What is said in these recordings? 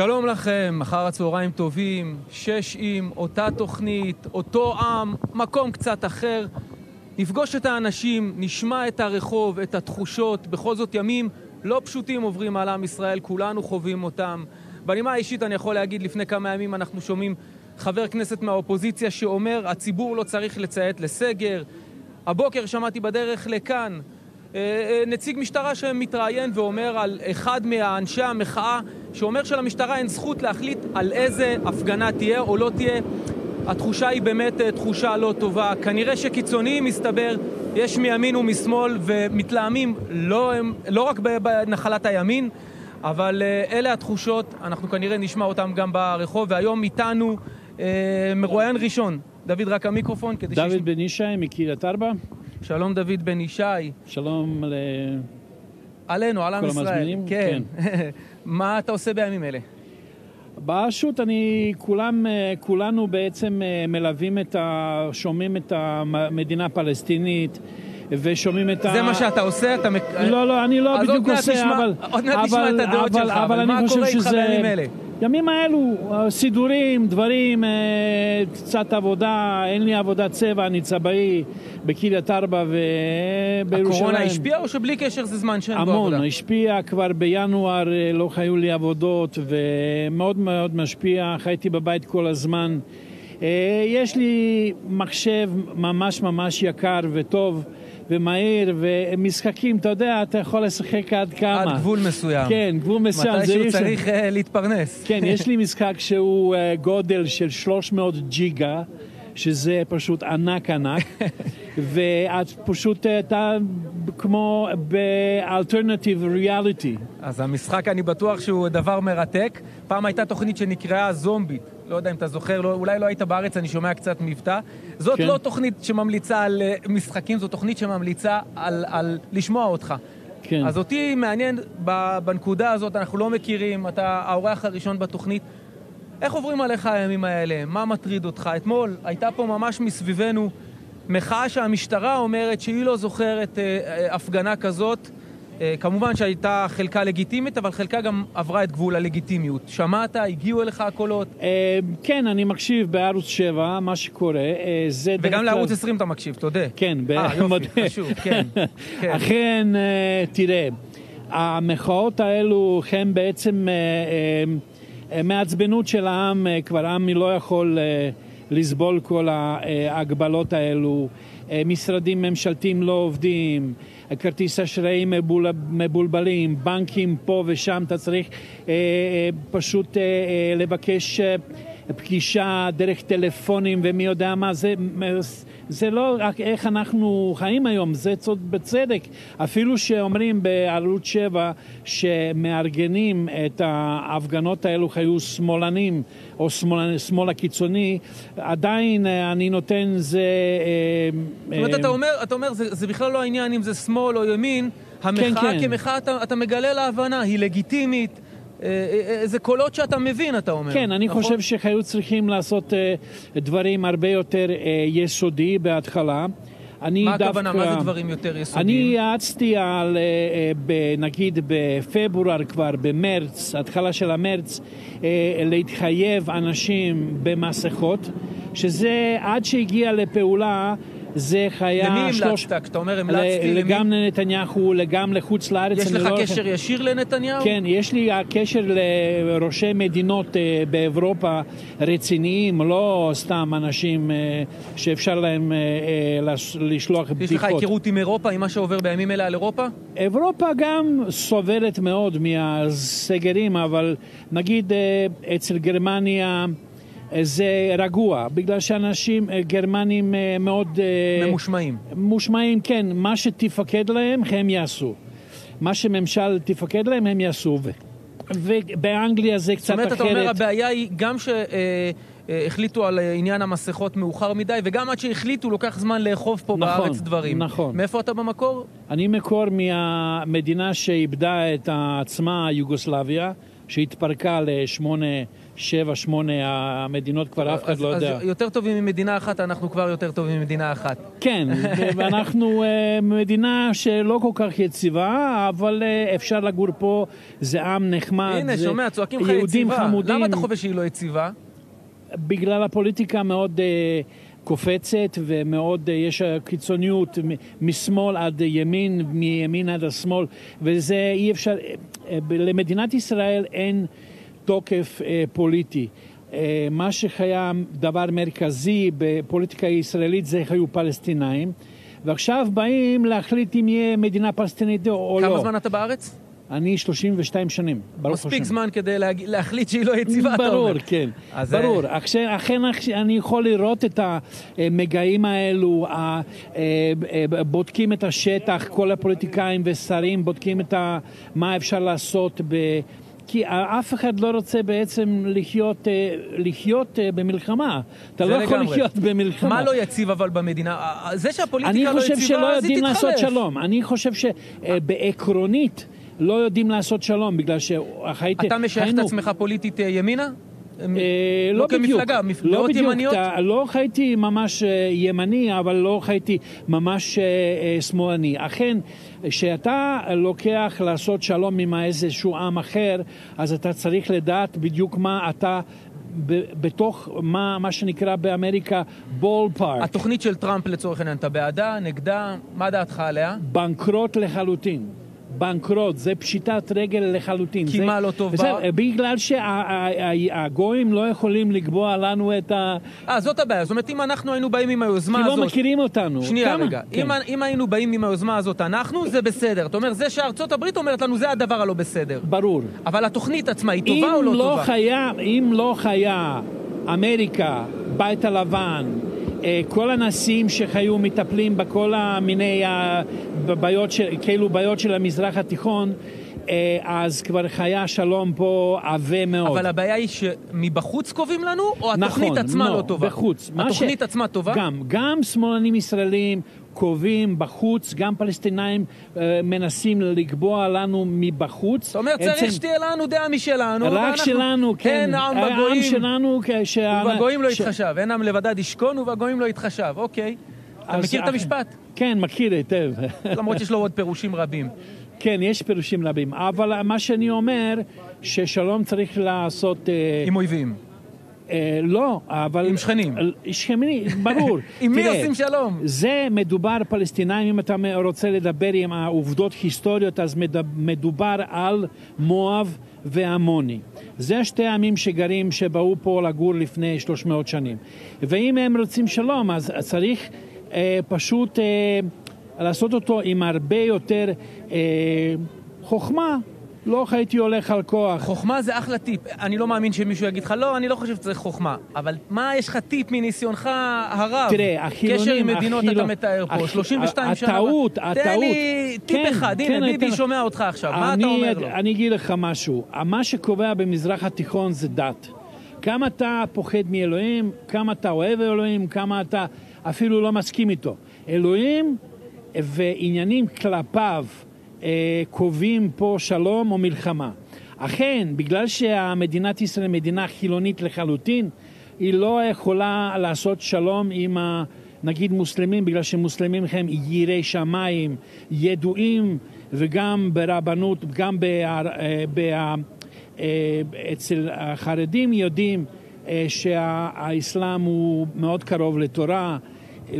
שלום לכם, אחר הצהריים טובים, שש עם, אותה תוכנית, אותו עם, מקום קצת אחר. נפגוש את האנשים, נשמע את הרחוב, את התחושות, בכל זאת ימים לא פשוטים עוברים על עם ישראל, כולנו חווים אותם. בנימה האישית אני יכול להגיד, לפני כמה ימים אנחנו שומעים חבר כנסת מהאופוזיציה שאומר, הציבור לא צריך לציית לסגר. הבוקר שמעתי בדרך לכאן נציג משטרה שמתראיין ואומר על אחד מאנשי המחאה שאומר שלמשטרה אין זכות להחליט על איזה הפגנה תהיה או לא תהיה. התחושה היא באמת אה, תחושה לא טובה. כנראה שקיצוניים, מסתבר, יש מימין ומשמאל ומתלהמים לא, לא רק בנחלת הימין, אבל אלה התחושות, אנחנו כנראה נשמע אותם גם ברחוב, והיום איתנו אה, מרואיין ראשון, דוד רק המיקרופון כדי דוד שיש... בן ישי מקריית ארבע. שלום דוד בן ישי. שלום ל... עלינו, על עם ישראל. המזמינים? כן. כן. מה אתה עושה בימים אלה? ברשות אני, כולם, אה, כולנו בעצם אה, מלווים את ה... שומעים את המדינה הפלסטינית. ושומעים את ה... זה מה שאתה עושה? אתה... לא, לא, אני לא בדיוק עושה, אבל... עוד מעט נשמע את הדעות שלך, אבל מה קורה איתך בימים אלה? ימים האלו, סידורים, דברים, אה, קצת עבודה, אין לי עבודת צבע, אני צבעי בקריית ארבע ובירושלים. הקורונה השפיעה או שבלי קשר זה זמן שאין בו עבודה? המון, השפיע כבר בינואר, אה, לא חיו לי עבודות ומאוד מאוד משפיע, חייתי בבית כל הזמן. אה, יש לי מחשב ממש ממש יקר וטוב. ומהיר, ומשחקים, אתה יודע, אתה יכול לשחק עד כמה. עד גבול מסוים. כן, גבול מסוים. מתי שהוא צריך uh, להתפרנס. כן, יש לי משחק שהוא uh, גודל של 300 ג'יגה. שזה פשוט ענק ענק, ואת פשוט, אתה כמו באלטרנטיב ריאליטי. אז המשחק, אני בטוח שהוא דבר מרתק. פעם הייתה תוכנית שנקראה זומבית. לא יודע אם אתה זוכר, לא, אולי לא היית בארץ, אני שומע קצת מבטא. זאת כן. לא תוכנית שממליצה על uh, משחקים, זו תוכנית שממליצה על, על לשמוע אותך. כן. אז אותי מעניין, בנקודה הזאת, אנחנו לא מכירים, אתה האורח הראשון בתוכנית. איך עוברים עליך הימים האלה? מה מטריד אותך? אתמול הייתה פה ממש מסביבנו מחאה שהמשטרה אומרת שהיא לא זוכרת אה, אה, הפגנה כזאת. אה, כמובן שהייתה חלקה לגיטימית, אבל חלקה גם עברה את גבול הלגיטימיות. שמעת? הגיעו אליך הקולות? אה, כן, אני מקשיב בערוץ 7, מה שקורה. אה, זה וגם לערוץ 20 אתה מקשיב, תודה. כן, אה, יופי, חשוב, כן. כן. אכן, תראה, המחאות האלו הם בעצם... מעצבנות של העם, כבר העם לא יכול לסבול כל ההגבלות האלו, משרדים ממשלתיים לא עובדים, כרטיס אשראי מבול, מבולבלים, בנקים פה ושם, אתה צריך פשוט לבקש פגישה דרך טלפונים ומי יודע מה, זה, זה לא רק איך אנחנו חיים היום, זה צוד בצדק. אפילו שאומרים בערוץ 7 שמארגנים את ההפגנות האלו היו שמאלנים או שמאל, שמאל הקיצוני, עדיין אה, אני נותן זה... אה, זאת אומרת, אתה אומר, אתה אומר זה, זה בכלל לא העניין אם זה שמאל או ימין, המחאה כן, כן. כמחאה אתה, אתה מגלה להבנה, היא לגיטימית. אה, אה, אה, זה קולות שאתה מבין, אתה אומר. כן, אני נכון? חושב שהיו צריכים לעשות דברים הרבה יותר יסודי בהתחלה. אני מה דווקא... הכוונה? מה זה דברים יותר יסודיים? אני יעצתי על, נגיד בפברואר כבר, במרץ, התחלה של המרץ, להתחייב אנשים במסכות, שזה עד שהגיע לפעולה זה חיה... למי המלצת? כשאתה אומר המלצתי, למי? גם לנתניהו, גם לחוץ לארץ. יש לך לא קשר ישיר לנתניהו? כן, יש לי קשר לראשי מדינות אה, באירופה רציניים, לא סתם אנשים אה, שאפשר להם אה, לשלוח בדיחות. יש לך היכרות עם אירופה, עם מה שעובר בימים אלה על אירופה? אירופה גם סובלת מאוד מהסגרים, אבל נגיד אצל גרמניה... זה רגוע, בגלל שאנשים אה, גרמנים אה, מאוד... אה, ממושמעים. ממושמעים, כן. מה שתפקד להם, הם יעשו. מה שממשל תפקד להם, הם יעשו. ובאנגליה זה קצת אחרת. זאת אומרת, אתה אומר, הבעיה היא גם שהחליטו על עניין המסכות מאוחר מדי, וגם עד שהחליטו לוקח זמן לאכוף פה נכון, בארץ דברים. נכון. מאיפה אתה במקור? אני מקור מהמדינה שאיבדה את עצמה, יוגוסלביה. שהתפרקה לשמונה, שבע, שמונה המדינות, כבר אף אחד אז, לא יודע. אז יותר טובים ממדינה אחת, אנחנו כבר יותר טובים ממדינה אחת. כן, ואנחנו אה, מדינה שלא כל כך יציבה, אבל אה, אפשר לגור פה, זה עם נחמד. הנה, זה שומע, צועקים לך יהודים יציבה. חמודים. למה אתה חושב שהיא לא יציבה? בגלל הפוליטיקה מאוד אה, קופצת ומאוד, יש קיצוניות משמאל עד ימין, מימין עד השמאל, וזה אי אפשר, למדינת ישראל אין תוקף אה, פוליטי. אה, מה שהיה דבר מרכזי בפוליטיקה הישראלית זה היו פלסטינאים, ועכשיו באים להחליט אם יהיה מדינה פלסטינית או לא. כמה זמן אתה בארץ? אני 32 שנים, ברוך השם. מספיק זמן כדי להג... להחליט שהיא לא יציבה, אתה אומר. ברור, כן. אז, ברור. אה, אכן, אכן אני יכול לראות את המגעים האלו, אה, אה, בודקים את השטח, כל הפוליטיקאים ושרים בודקים את ה, מה אפשר לעשות ב... כי אף אחד לא רוצה בעצם לחיות, אה, לחיות אה, במלחמה. אתה לא יכול לגמרי. לחיות במלחמה. מה לא יציב אבל במדינה? אה, זה אני שהפוליטיקה לא חושב יציבה, שלא אז היא יודעים לעשות תתחלף. שלום. אני חושב שבעקרונית לא יודעים לעשות שלום, בגלל שהייתי... אתה משייך את עצמך פוליטית ימינה? אה, לא בדיוק, כמפלגה, לא מפלגות בדיוק, ימניות? אתה- לא חייתי ממש אה, ימני, אבל לא חייתי ממש אה, אה, שמאלני. אכן, כשאתה לוקח לעשות שלום עם איזשהו עם אחר, אז אתה צריך לדעת בדיוק מה אתה... בתוך מה, מה שנקרא באמריקה בול פארק, התוכנית של טראמפ לצורך העניין, אתה בעדה, נגדה, מה דעתך עליה? בנקרוט לחלוטין. בנקרוט, זה פשיטת רגל לחלוטין. כי זה, מה לא טוב זה, בה? בגלל שהגויים לא יכולים לקבוע לנו את ה... אה, זאת הבעיה. זאת אומרת, אם אנחנו היינו באים עם היוזמה כי לא הזאת... מכירים אותנו. שנייה כמה? רגע, כן. אם, אם היינו באים עם היוזמה הזאת אנחנו, זה בסדר. אתה אומר, זה שארצות הברית אומרת לנו, זה הדבר הלא בסדר. ברור. אבל התוכנית עצמה היא טובה או לא לא טובה? חיה, אם לא חיה אמריקה, בית הלבן, כל הנשיאים שחיו מטפלים בכל המיני הבעיות, של, כאילו בעיות של המזרח התיכון, אה, אז כבר חיה שלום פה עבה מאוד. אבל הבעיה היא שמבחוץ קובעים לנו, או התוכנית נכון, עצמה לא, טובה? בחוץ. התוכנית ש- עצמה טובה? גם, גם שמאלנים ישראלים קובעים בחוץ, גם פלסטינאים אה, מנסים לקבוע לנו מבחוץ. אתה אומר, עצם- צריך שתהיה לנו דעה משלנו, רק ואנחנו- שלנו, כן. אין עם העם בגויים, שלנו, כשה- ובגויים לא ש- יתחשב. אין עם לבדד ישכון ובגויים לא יתחשב. אוקיי. אתה מכיר את אכן. המשפט? כן, מכיר היטב. למרות שיש לו עוד פירושים רבים. כן, יש פירושים רבים. אבל מה שאני אומר, ששלום צריך לעשות... אה, עם אויבים. אה, לא, אבל... עם שכנים. שכנים, ברור. עם מי עושים שלום? זה מדובר פלסטינאים, אם אתה רוצה לדבר עם העובדות היסטוריות, אז מד- מדובר על מואב ועמוני. זה השתי העמים שגרים, שבאו פה לגור לפני 300 שנים. ואם הם רוצים שלום, אז צריך אה, פשוט אה, לעשות אותו עם הרבה יותר אה, חוכמה. לא הייתי הולך על כוח. חוכמה זה אחלה טיפ. אני לא מאמין שמישהו יגיד לך, לא, אני לא חושב שצריך חוכמה. אבל מה, יש לך טיפ מניסיונך הרב? תראה, החילונים... קשר עם מדינות החילו- אתה מתאר פה, הח- 32 שנה. הטעות, תן הטעות. לי טיפ כן, אחד, כן, הנה, ביבי שומע אותך עכשיו, מה אני, אתה אומר לו? אני אגיד לך משהו, מה שקובע במזרח התיכון זה דת. כמה אתה פוחד מאלוהים, כמה אתה אוהב אלוהים, כמה אתה אפילו לא מסכים איתו. אלוהים ועניינים כלפיו אה, קובעים פה שלום או מלחמה. אכן, בגלל שהמדינת ישראל היא מדינה חילונית לחלוטין, היא לא יכולה לעשות שלום עם ה... נגיד מוסלמים, בגלל שמוסלמים הם יראי שמיים, ידועים, וגם ברבנות, גם בה, אה, בה, אה, אצל החרדים יודעים שהאסלאם הוא מאוד קרוב לתורה,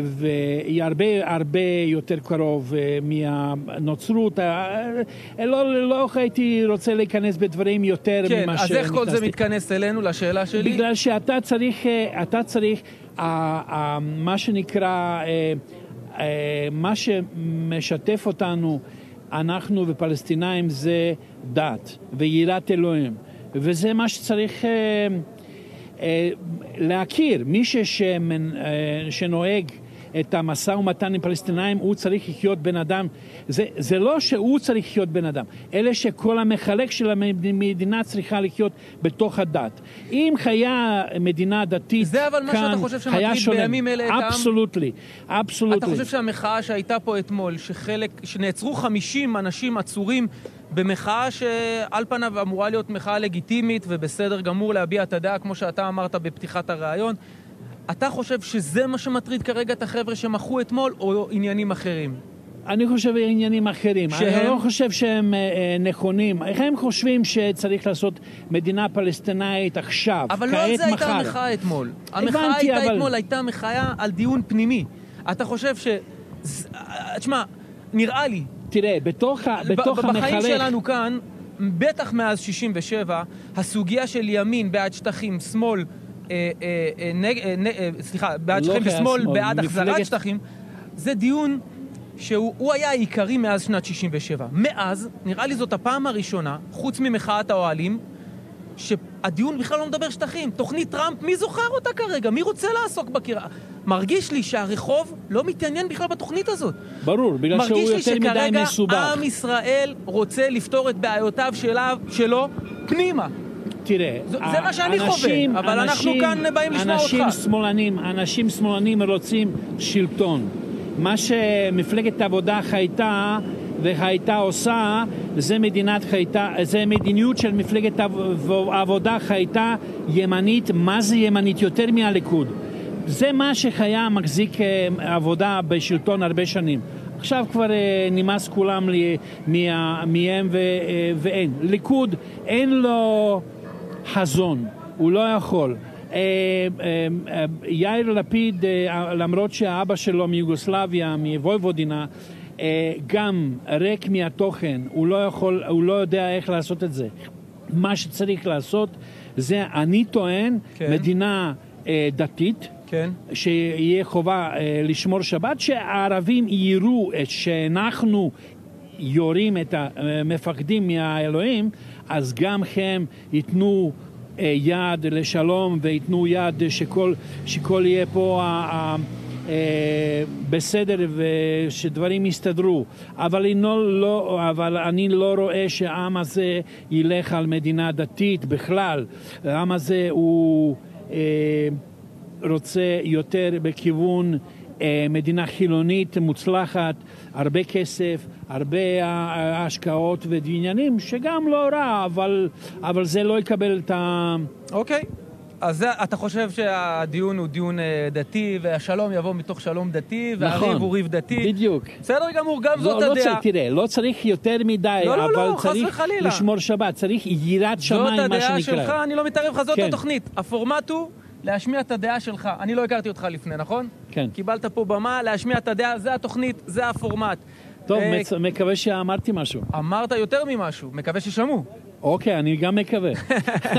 והיא הרבה הרבה יותר קרוב אה, מהנוצרות. אה, לא, לא הייתי רוצה להיכנס בדברים יותר כן, ממה אז איך כל זה. מתכנס אלינו, לשאלה שלי? בגלל שאתה צריך, אה, אתה צריך, אה, אה, מה שנקרא, אה, אה, מה שמשתף אותנו, אנחנו ופלסטינאים, זה דת ויראת אלוהים. וזה מה שצריך אה, אה, להכיר. מי אה, שנוהג את המשא ומתן עם פלסטינאים, הוא צריך לחיות בן אדם. זה, זה לא שהוא צריך לחיות בן אדם, אלא שכל המחלק של המדינה צריכה לחיות בתוך הדת. אם היה מדינה דתית זה אבל מה שאתה חושב שמטריד בימים אלה את העם? אבסולוטלי, אבסולוטלי. אתה חושב שהמחאה שהייתה פה אתמול, שחלק, שנעצרו 50 אנשים עצורים במחאה שעל פניו אמורה להיות מחאה לגיטימית ובסדר גמור להביע את הדעה, כמו שאתה אמרת בפתיחת הראיון, אתה חושב שזה מה שמטריד כרגע את החבר'ה שמחו אתמול, או עניינים אחרים? אני חושב עניינים אחרים. שהם? אני לא חושב שהם אה, אה, נכונים. איך הם חושבים שצריך לעשות מדינה פלסטינאית עכשיו, אבל כעת, לא על זה הייתה מחר? המחאה אתמול. המחאה הבנתי, הייתה אבל- אתמול, הייתה מחאה על דיון פנימי. אתה חושב ש... ז- תשמע, נראה לי, תראה, בתוך, ה- בתוך ב- בחיים המחלק... שלנו כאן, בטח מאז 67, הסוגיה של ימין בעד שטחים, שמאל, אה, אה, אה, נג, אה, נ, אה, סליחה, בעד לא שטחים ושמאל שמאל, בעד החזרת שטחים, זה דיון שהוא הוא היה העיקרי מאז שנת 67. מאז, נראה לי זאת הפעם הראשונה, חוץ ממחאת האוהלים, שהדיון בכלל לא מדבר שטחים. תוכנית טראמפ, מי זוכר אותה כרגע? מי רוצה לעסוק בקרע? מרגיש לי שהרחוב לא מתעניין בכלל בתוכנית הזאת. ברור, בגלל שהוא מרגיש לי יותר מדי שכרגע מסובך. עם ישראל רוצה לפתור את בעיותיו שלו פנימה. תראה, זה- זה מה שאני אנשים- חווה, אבל אנחנו אנשים- כאן באים לשמוע אנשים אותך. שמאלנים, אנשים שמאלנים רוצים שלטון. מה שמפלגת העבודה חייתה והייתה עושה, זה, מדינת חייתה, זה מדיניות של מפלגת העב- העבודה חייתה ימנית, מה זה ימנית? יותר מהליכוד. זה מה שהיה מחזיק אה, עבודה בשלטון הרבה שנים. עכשיו כבר אה, נמאס כולם מהם אה, ואין. ליכוד אין לו חזון, הוא לא יכול. אה, אה, אה, יאיר לפיד, למרות שהאבא שלו מיוגוסלביה, מוויבודינה, גם ריק מהתוכן, הוא לא יכול, הוא לא יודע איך לעשות את זה. מה שצריך לעשות זה, אני טוען, כן. מדינה דתית, כן. שיהיה חובה לשמור שבת, שהערבים יראו שאנחנו יורים את המפקדים מהאלוהים, אז גם הם ייתנו אה, יד לשלום וייתנו יד שכל, שכל יהיה פה אה, בסדר ושדברים יסתדרו. אבל אני לא, לא, אבל אני לא רואה שהעם הזה ילך על מדינה דתית בכלל. העם הזה הוא... אה, רוצה יותר בכיוון מדינה חילונית מוצלחת, הרבה כסף, הרבה אה, השקעות ועניינים, שגם לא רע, אבל, אבל זה לא יקבל את ה... אוקיי. אז זה, אתה חושב שהדיון הוא דיון אה, דתי, והשלום יבוא מתוך שלום דתי, והריב הוא ריב דתי. נכון. בדיוק. בסדר גמור, גם זאת לא, לא הדעה. תראה, לא צריך יותר מדי, לא, לא, אבל לא, צריך. לשמור שבת, צריך יראת זאת שמיים, מה הדעה שנקרא. שלך, אני לא מתערב לך, זאת כן. התוכנית. הפורמט הוא להשמיע את הדעה שלך. אני לא הכרתי אותך לפני, נכון? כן. קיבלת פה במה, להשמיע את הדעה, זה התוכנית, זה הפורמט. טוב, אה, מצ- מקווה שאמרתי משהו. אמרת יותר ממשהו, מקווה ששמעו. אוקיי, אני גם מקווה.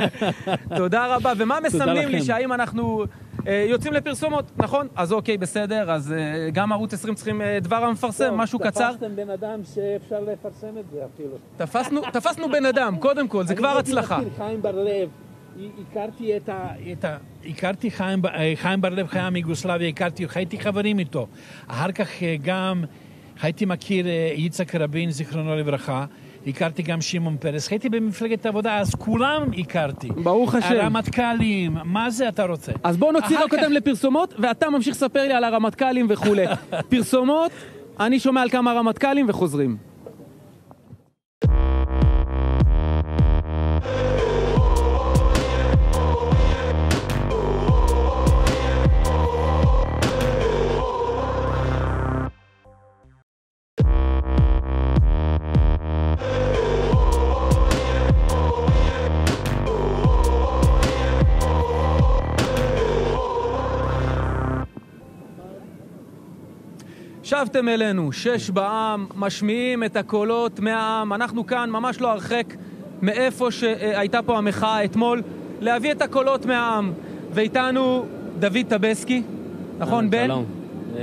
תודה רבה. ומה מסמנים לי. שהאם אנחנו אה, יוצאים לפרסומות, נכון? אז אוקיי, בסדר, אז אה, גם ערוץ 20 צריכים אה, דבר המפרסם, משהו קצר. תפסתם בן אדם שאפשר לפרסם את זה אפילו. תפסנו, תפסנו בן אדם, קודם כל, זה כבר אני הייתי הצלחה. מכיר חיים בר-לב, הכרתי את ה... את ה... הכרתי חיים, אה, חיים בר-לב, חיה מיוגוסלביה, הכרתי, הייתי חברים איתו. אחר כך אה, גם הייתי מכיר אה, יצחק רבין, זיכרונו לברכה. הכרתי גם שמעון פרס, הייתי במפלגת העבודה, אז כולם הכרתי. ברוך השם. הרמטכ"לים, מה זה אתה רוצה? אז בוא נוציא לא קודם לפרסומות, ואתה ממשיך לספר לי על הרמטכ"לים וכולי. פרסומות, אני שומע על כמה רמטכ"לים וחוזרים. שבתם אלינו, שש בעם, משמיעים את הקולות מהעם. אנחנו כאן ממש לא הרחק מאיפה שהייתה פה המחאה אתמול, להביא את הקולות מהעם. ואיתנו דוד טבסקי, נכון, בן? שלום. אה,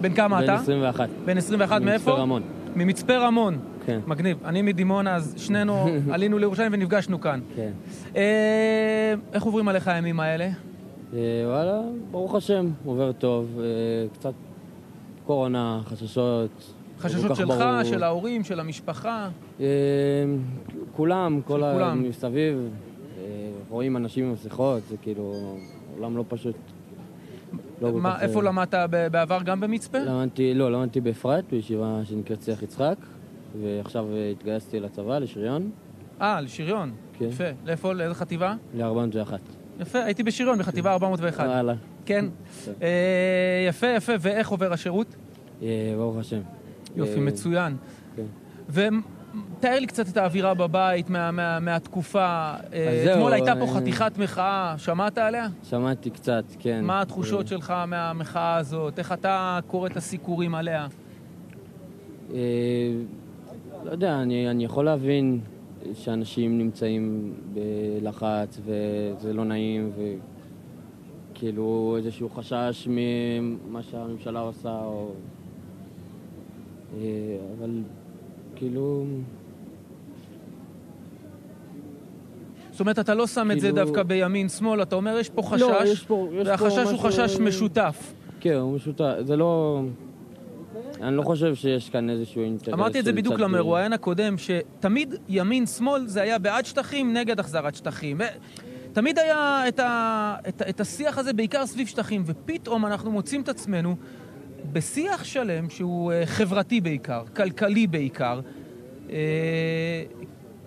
בן כמה בן אתה? 21. בן 21 ממצפה מאיפה? רמון. ממצפה רמון. כן. מגניב. אני מדימונה, אז שנינו עלינו לירושלים ונפגשנו כאן. כן. אה, איך עוברים עליך הימים האלה? אה, וואלה, ברוך השם, עובר טוב. אה, קצת קורונה, חששות. חששות שלך, ברור. של ההורים, של המשפחה? אה, כולם, כל ה... כולם. מסביב, אה, רואים אנשים עם מסכות, זה כאילו עולם לא פשוט. לא מה, כך, איפה אה, למדת בעבר? גם במצפה? למדתי, לא, למדתי באפרת, בישיבה שנקראת שיח יצחק, ועכשיו אה, התגייסתי לצבא, לשריון, אה, לשריון. כן. יפה. לאיפה? לאיזה חטיבה? ל-401. יפה, הייתי בשריון, בחטיבה 401. וואלה. כן. אה, יפה, יפה. ואיך עובר השירות? אה, ברוך השם. יופי, אה, מצוין. כן. ותאר לי קצת את האווירה בבית מה- מה- מהתקופה. אתמול הייתה פה חתיכת מחאה, שמעת עליה? שמעתי קצת, כן. מה התחושות שלך מהמחאה הזאת? איך אתה קורא את הסיקורים עליה? לא יודע, אני, אני יכול להבין שאנשים נמצאים בלחץ וזה לא נעים וכאילו איזשהו חשש ממה שהממשלה עושה או... אה, אבל כאילו... זאת אומרת, אתה לא שם את זה כאילו- דווקא בימין-שמאל, אתה אומר, יש פה חשש, לא, יש פה- יש פה והחשש הוא משהו- חשש משותף. כן, הוא משותף, זה לא... אני לא חושב שיש כאן איזשהו אינטרס אמרתי את זה בדיוק למרואיין הקודם, שתמיד ימין-שמאל זה היה בעד שטחים, נגד החזרת שטחים. תמיד היה את, ה, את, את השיח הזה בעיקר סביב שטחים, ופתאום אנחנו מוצאים את עצמנו בשיח שלם שהוא אה, חברתי בעיקר, כלכלי בעיקר. אה,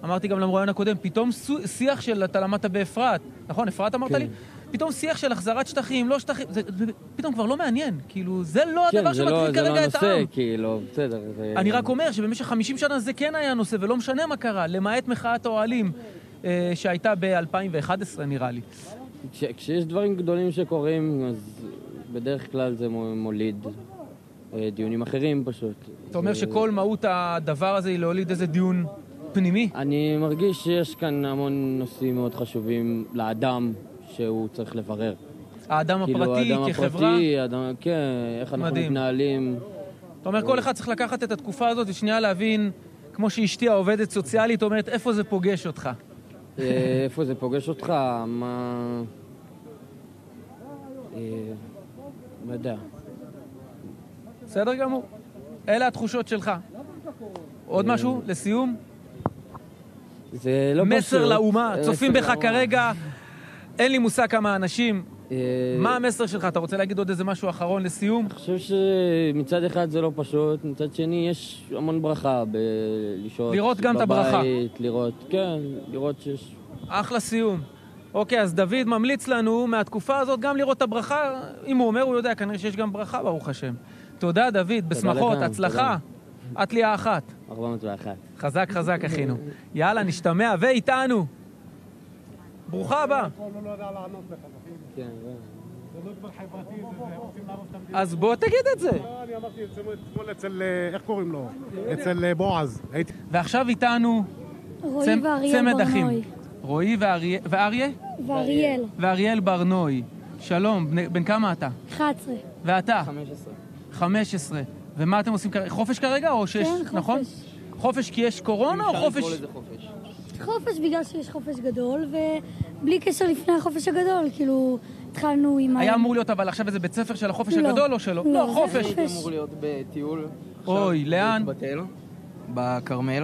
אמרתי גם למרואיין הקודם, פתאום שיח של, אתה למדת באפרת, נכון? אפרת אמרת כן. לי? פתאום שיח של החזרת שטחים, לא שטחים, זה, זה פתאום כבר לא מעניין. כאילו, זה לא הדבר כן, זה שמטריד לא, זה כרגע לא את העם. הנושא, כאילו, בסדר. זה... אני רק אומר שבמשך 50 שנה זה כן היה נושא, ולא משנה מה קרה, למעט מחאת האוהלים שהייתה ב-2011 נראה לי. כש, כשיש דברים גדולים שקורים, אז בדרך כלל זה מו- מוליד אה, דיונים אחרים פשוט. אתה אומר זה- שכל מהות הדבר הזה היא להוליד איזה דיון פנימי? אני מרגיש שיש כאן המון נושאים מאוד חשובים לאדם שהוא צריך לברר. האדם כאילו, הפרטי האדם כחברה? הפרטי, האדם, כן, איך אנחנו מדהים. מתנהלים. אתה אומר כל אחד צריך לקחת את התקופה הזאת ושנייה להבין, כמו שאשתי העובדת סוציאלית אומרת, איפה זה פוגש אותך? אה, איפה זה פוגש אותך? מה... אה, לא יודע. בסדר גמור. אלה התחושות שלך. עוד אה, משהו? לסיום? זה לא פשוט. מסר לאומה, צופים בך. כרגע, אין לי מושג כמה אנשים. אה, מה המסר שלך? אתה רוצה להגיד עוד איזה משהו אחרון לסיום? אני חושב שמצד אחד זה לא פשוט, מצד שני יש המון ברכה בלשהות לראות גם את הברכה. בבית, לראות, כן, לראות שיש... אחלה סיום. אוקיי, אז דוד ממליץ לנו מהתקופה הזאת גם לראות את הברכה. אם הוא אומר, הוא יודע, כנראה שיש גם ברכה, ברוך השם. תודה, דוד, בשמחות, הצלחה. את לי האחת. 401. חזק חזק, אחינו. יאללה, נשתמע, ואיתנו. ברוכה הבאה. אז בוא תגיד את זה. לא, אני אמרתי אתמול אצל, אה, איך קוראים לו? אצל אה, בועז. ועכשיו איתנו צמד אחים. רועי ואריה-? ואריאל, ואריאל ברנוי. שלום, בן- כמה אתה? 11. ואתה? 15. 15. ומה אתם עושים כרגע? חופש כרגע או שיש... כן, חופש. נכון? חופש כי יש קורונה או חופש... חופש. בגלל שיש חופש גדול, ובלי קשר לפני החופש הגדול, כאילו, התחלנו עם... היה אמור להיות אבל עכשיו איזה בית ספר של החופש לא. הגדול או שלא? לא, לא, זה חופש. חופש. אמור להיות בטיול. אוי, לאן? בתל. בכרמל.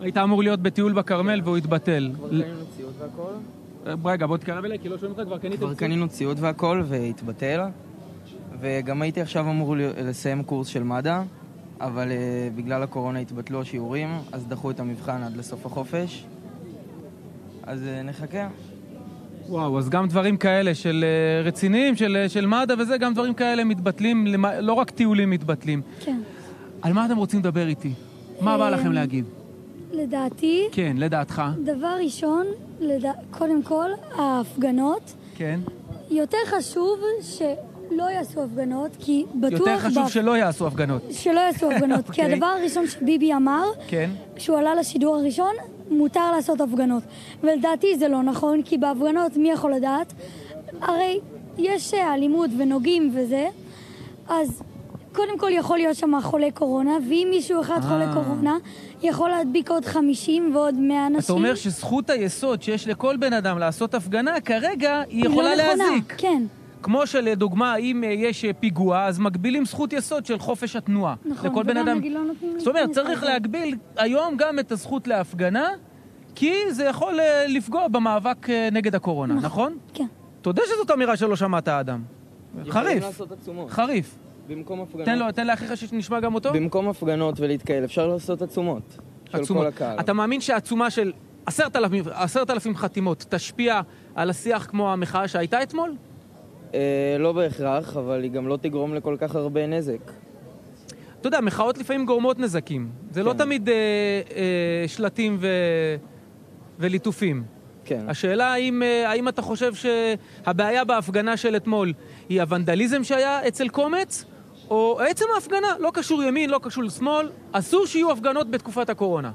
היית אמור להיות בטיול בכרמל והוא התבטל. כבר קנינו ציוד והכל. רגע, בוא תקרב אליי, כי לא שומעים אותך, כבר קניתם כבר ציוד. קנינו ציוד והכל והתבטל. וגם הייתי עכשיו אמור לסיים קורס של מד"א, אבל uh, בגלל הקורונה התבטלו השיעורים, אז דחו את המבחן עד לסוף החופש. אז uh, נחכה. וואו, אז גם דברים כאלה של אה, רציניים, של, של מד"א וזה, גם דברים כאלה מתבטלים, לא רק טיולים מתבטלים. כן. על מה אתם רוצים לדבר איתי? מה בא לכם להגיד? לדעתי, כן, לדעתך. דבר ראשון, לדע... קודם כל, ההפגנות. כן. יותר חשוב שלא יעשו הפגנות, כי בטוח... יותר חשוב בהפ- שלא יעשו הפגנות. שלא יעשו הפגנות, כי אוקיי. הדבר הראשון שביבי אמר, כן. כשהוא עלה לשידור הראשון, מותר לעשות הפגנות. ולדעתי זה לא נכון, כי בהפגנות מי יכול לדעת? הרי יש אה, אלימות ונוגעים וזה, אז קודם כל יכול להיות שם חולה קורונה, ואם מישהו אחד אה. חולה קורונה, יכול להדביק עוד 50 ועוד 100 אנשים. אתה אומר שזכות היסוד שיש לכל בן אדם לעשות הפגנה, כרגע היא לא יכולה נכונה. להזיק. כן, כמו שלדוגמה, אם אה, יש אה, פיגוע, אז מגבילים זכות יסוד של חופש התנועה. נכון. לכל בן אדם. נגיד לא נותנים זאת אומרת, צריך. להגביל היום גם את הזכות להפגנה, כי זה יכול אה, לפגוע במאבק נגד הקורונה, נכון? כן. תודה שזאת אמירה שלא שמעת, אדם. חריף. חריך. במקום הפגנות. תן לו, תן לאחיך שנשמע גם אותו. במקום הפגנות ולהתקהל, אפשר לעשות עצומות. של עצומות. כל הקהל. אתה מאמין שהעצומה של עשרת אלפים חתימות תשפיע על השיח כמו המחאה שהייתה אתמול? אה, לא בהכרח, אבל היא גם לא תגרום לכל כך הרבה נזק. אתה יודע, מחאות לפעמים גורמות נזקים. זה לא כן. תמיד אה, אה, שלטים ו... וליטופים. כן. השאלה האם, אה, האם אתה חושב שהבעיה בהפגנה של אתמול היא הוונדליזם שהיה אצל קומץ, או עצם ההפגנה, לא קשור ימין, לא קשור שמאל, אסור שיהיו הפגנות בתקופת הקורונה.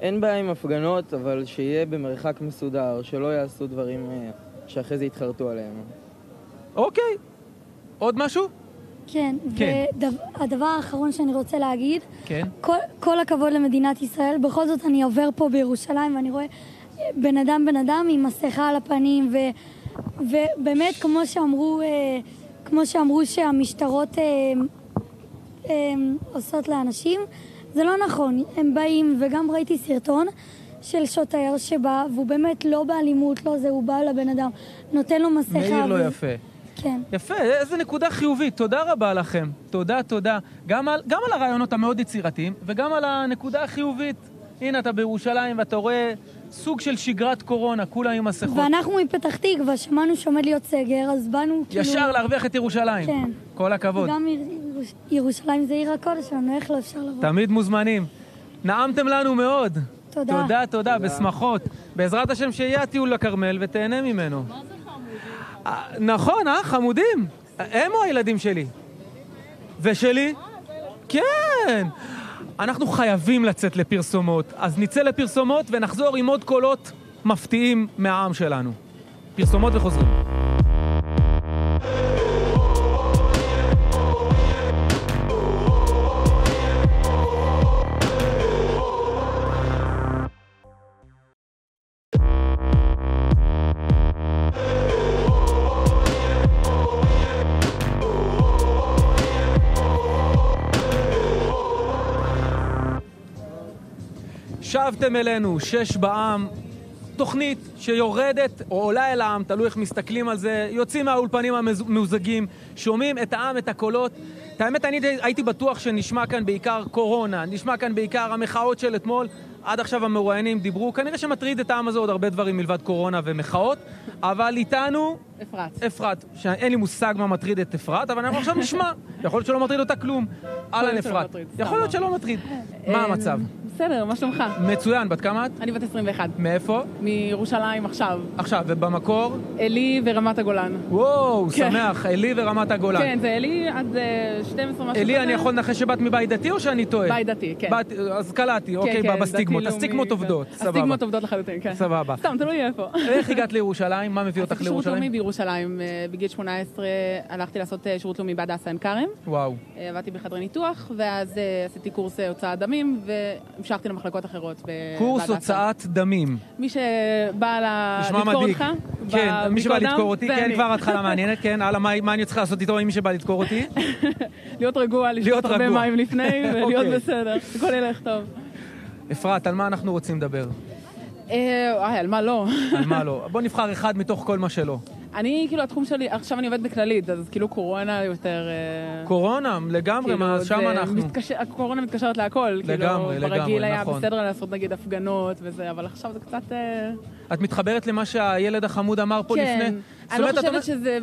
אין בעיה עם הפגנות, אבל שיהיה במרחק מסודר, שלא יעשו דברים אה, שאחרי זה יתחרטו עליהם. אוקיי. עוד משהו? כן. כן. והדבר האחרון שאני רוצה להגיד, כן. כל, כל הכבוד למדינת ישראל, בכל זאת אני עובר פה בירושלים ואני רואה אה, בן אדם בן אדם עם מסכה על הפנים ו, ובאמת כמו שאמרו, אה, כמו שאמרו שהמשטרות אה, אה, עושות לאנשים, זה לא נכון, הם באים וגם ראיתי סרטון של שוטר שבא והוא באמת לא באלימות, לא זה, הוא בא לבן אדם, נותן לו מסכה. מאיר ו- יפה. כן. יפה, איזה נקודה חיובית. תודה רבה לכם. תודה, תודה. גם על, גם על הרעיונות המאוד יצירתיים, וגם על הנקודה החיובית. הנה, אתה בירושלים ואתה רואה סוג של שגרת קורונה, כולם עם מסכות. ואנחנו מפתח תקווה, שמענו שעומד להיות סגר, אז באנו כאילו... ישר להרוויח את ירושלים. כן. כל הכבוד. גם ירוש- ירושלים זה עיר הקודש שלנו, איך לא אפשר לבוא? תמיד מוזמנים. נעמתם לנו מאוד. תודה. תודה, תודה, בשמחות. בעזרת השם שיהיה הטיול לכרמל ותהנה ממנו. מה זה? נכון, אה? חמודים. הם או הילדים שלי? ושלי? כן. אנחנו חייבים לצאת לפרסומות, אז נצא לפרסומות ונחזור עם עוד קולות מפתיעים מהעם שלנו. פרסומות וחוזרים. שבתם אלינו, שש בעם, תוכנית שיורדת או עולה אל העם, תלוי איך מסתכלים על זה, יוצאים מהאולפנים הממוזגים, שומעים את העם, את הקולות. את האמת, אני הייתי בטוח שנשמע כאן בעיקר קורונה, נשמע כאן בעיקר המחאות של אתמול. עד עכשיו המרואיינים דיברו, כנראה שמטריד את העם הזה עוד הרבה דברים מלבד קורונה ומחאות, אבל איתנו אפרת. אפרת, שאין לי מושג מה מטריד את אפרת, אבל אנחנו עכשיו נשמע. יכול להיות שלא מטריד אותה כלום. אהלן אפרת. יכול להיות לא. שלא מטריד. מה אמ, המצב? בסדר, מה שלומך? מצוין, בת כמה את? אני בת 21. מאיפה? מירושלים עכשיו. עכשיו, ובמקור? עלי ורמת הגולן. וואו, כן. שמח, עלי ורמת הגולן. כן, זה עלי עד אה, 12 משהו עלי. אני יכול לנחש שבאת מבית דתי או שאני טועה? בית דתי, כן. בת- אז קלעתי, כן, אוקיי, כן, בסטיגמות. הסטיגמות עובדות, כן. סבבה. הסטיגמות עובדות לחלוטין, כן. סבבה. סתם, תלוי איפה. איך הגעת לירושלים? מה מביא אותך לאומי לירושלים? בירושלים. אה, בגיל 18 הלכתי לעשות אה, שירות לאומי בהדסה עין כרם. וואו. אה, עבדתי בחדרי ניתוח, ואז אה, עשיתי קורס אה, הוצאת דמים, והמשכתי למחלקות אחרות קורס. הוצאת דמים. מי שבא לדקור. אותך, כן, מי שבא לדקור אותי, כן. כבר התחלה מעניינת, כן, הלאה, מה אני צריך לעשות איתו עם מי שבא לדקור אותי? להיות רגוע, לשתות הרבה. מים לפני, ולהיות אוקיי. בסדר. הכל ילך טוב. אפרת, על מה אנחנו רוצים לדבר? אה, על מה לא? על מה לא? בוא נבחר אחד מתוך כל מה שלא. אני, כאילו, התחום שלי, עכשיו אני עובדת בכללית, אז כאילו קורונה יותר... אה, קורונה, לגמרי, כאילו, מה, שם אנחנו. מתקשר- הקורונה מתקשרת להכל. לגמרי, כאילו, לגמרי, ברגיל היה נכון. בסדר לעשות נגיד הפגנות וזה, אבל עכשיו זה קצת... אה, את מתחברת למה שהילד החמוד אמר פה כן. לפני? זאת אני לא חושבת שזה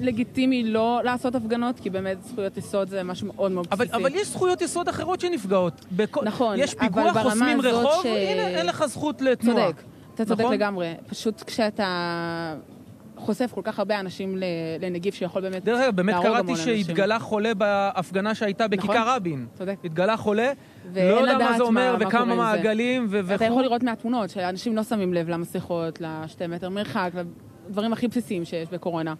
לגיטימי לא לעשות הפגנות, כי באמת זכויות יסוד זה משהו מאוד מאוד אבל, בסיסי. אבל יש זכויות יסוד אחרות שנפגעות. בכל, נכון, יש פיגוע, חוסמים רחוב, ש- הנה, אין לך זכות לתנועה. צודק, אתה צודק נכון? לגמרי. פשוט כשאתה חושף כל כך הרבה אנשים לנגיף שיכול באמת דרך אגב, באמת להרוג קראתי המון אנשים. שהתגלה חולה בהפגנה שהייתה בכיכר נכון. רבין. צודק. התגלה חולה, לא יודע מה זה אומר מה- מה וכמה זה. מעגלים ו- אתה. יכול לראות מהתמונות שאנשים לא שמים לב למסכות, לשתי מטר מרחק, לדברים הכי בסיסיים שיש בקורונה.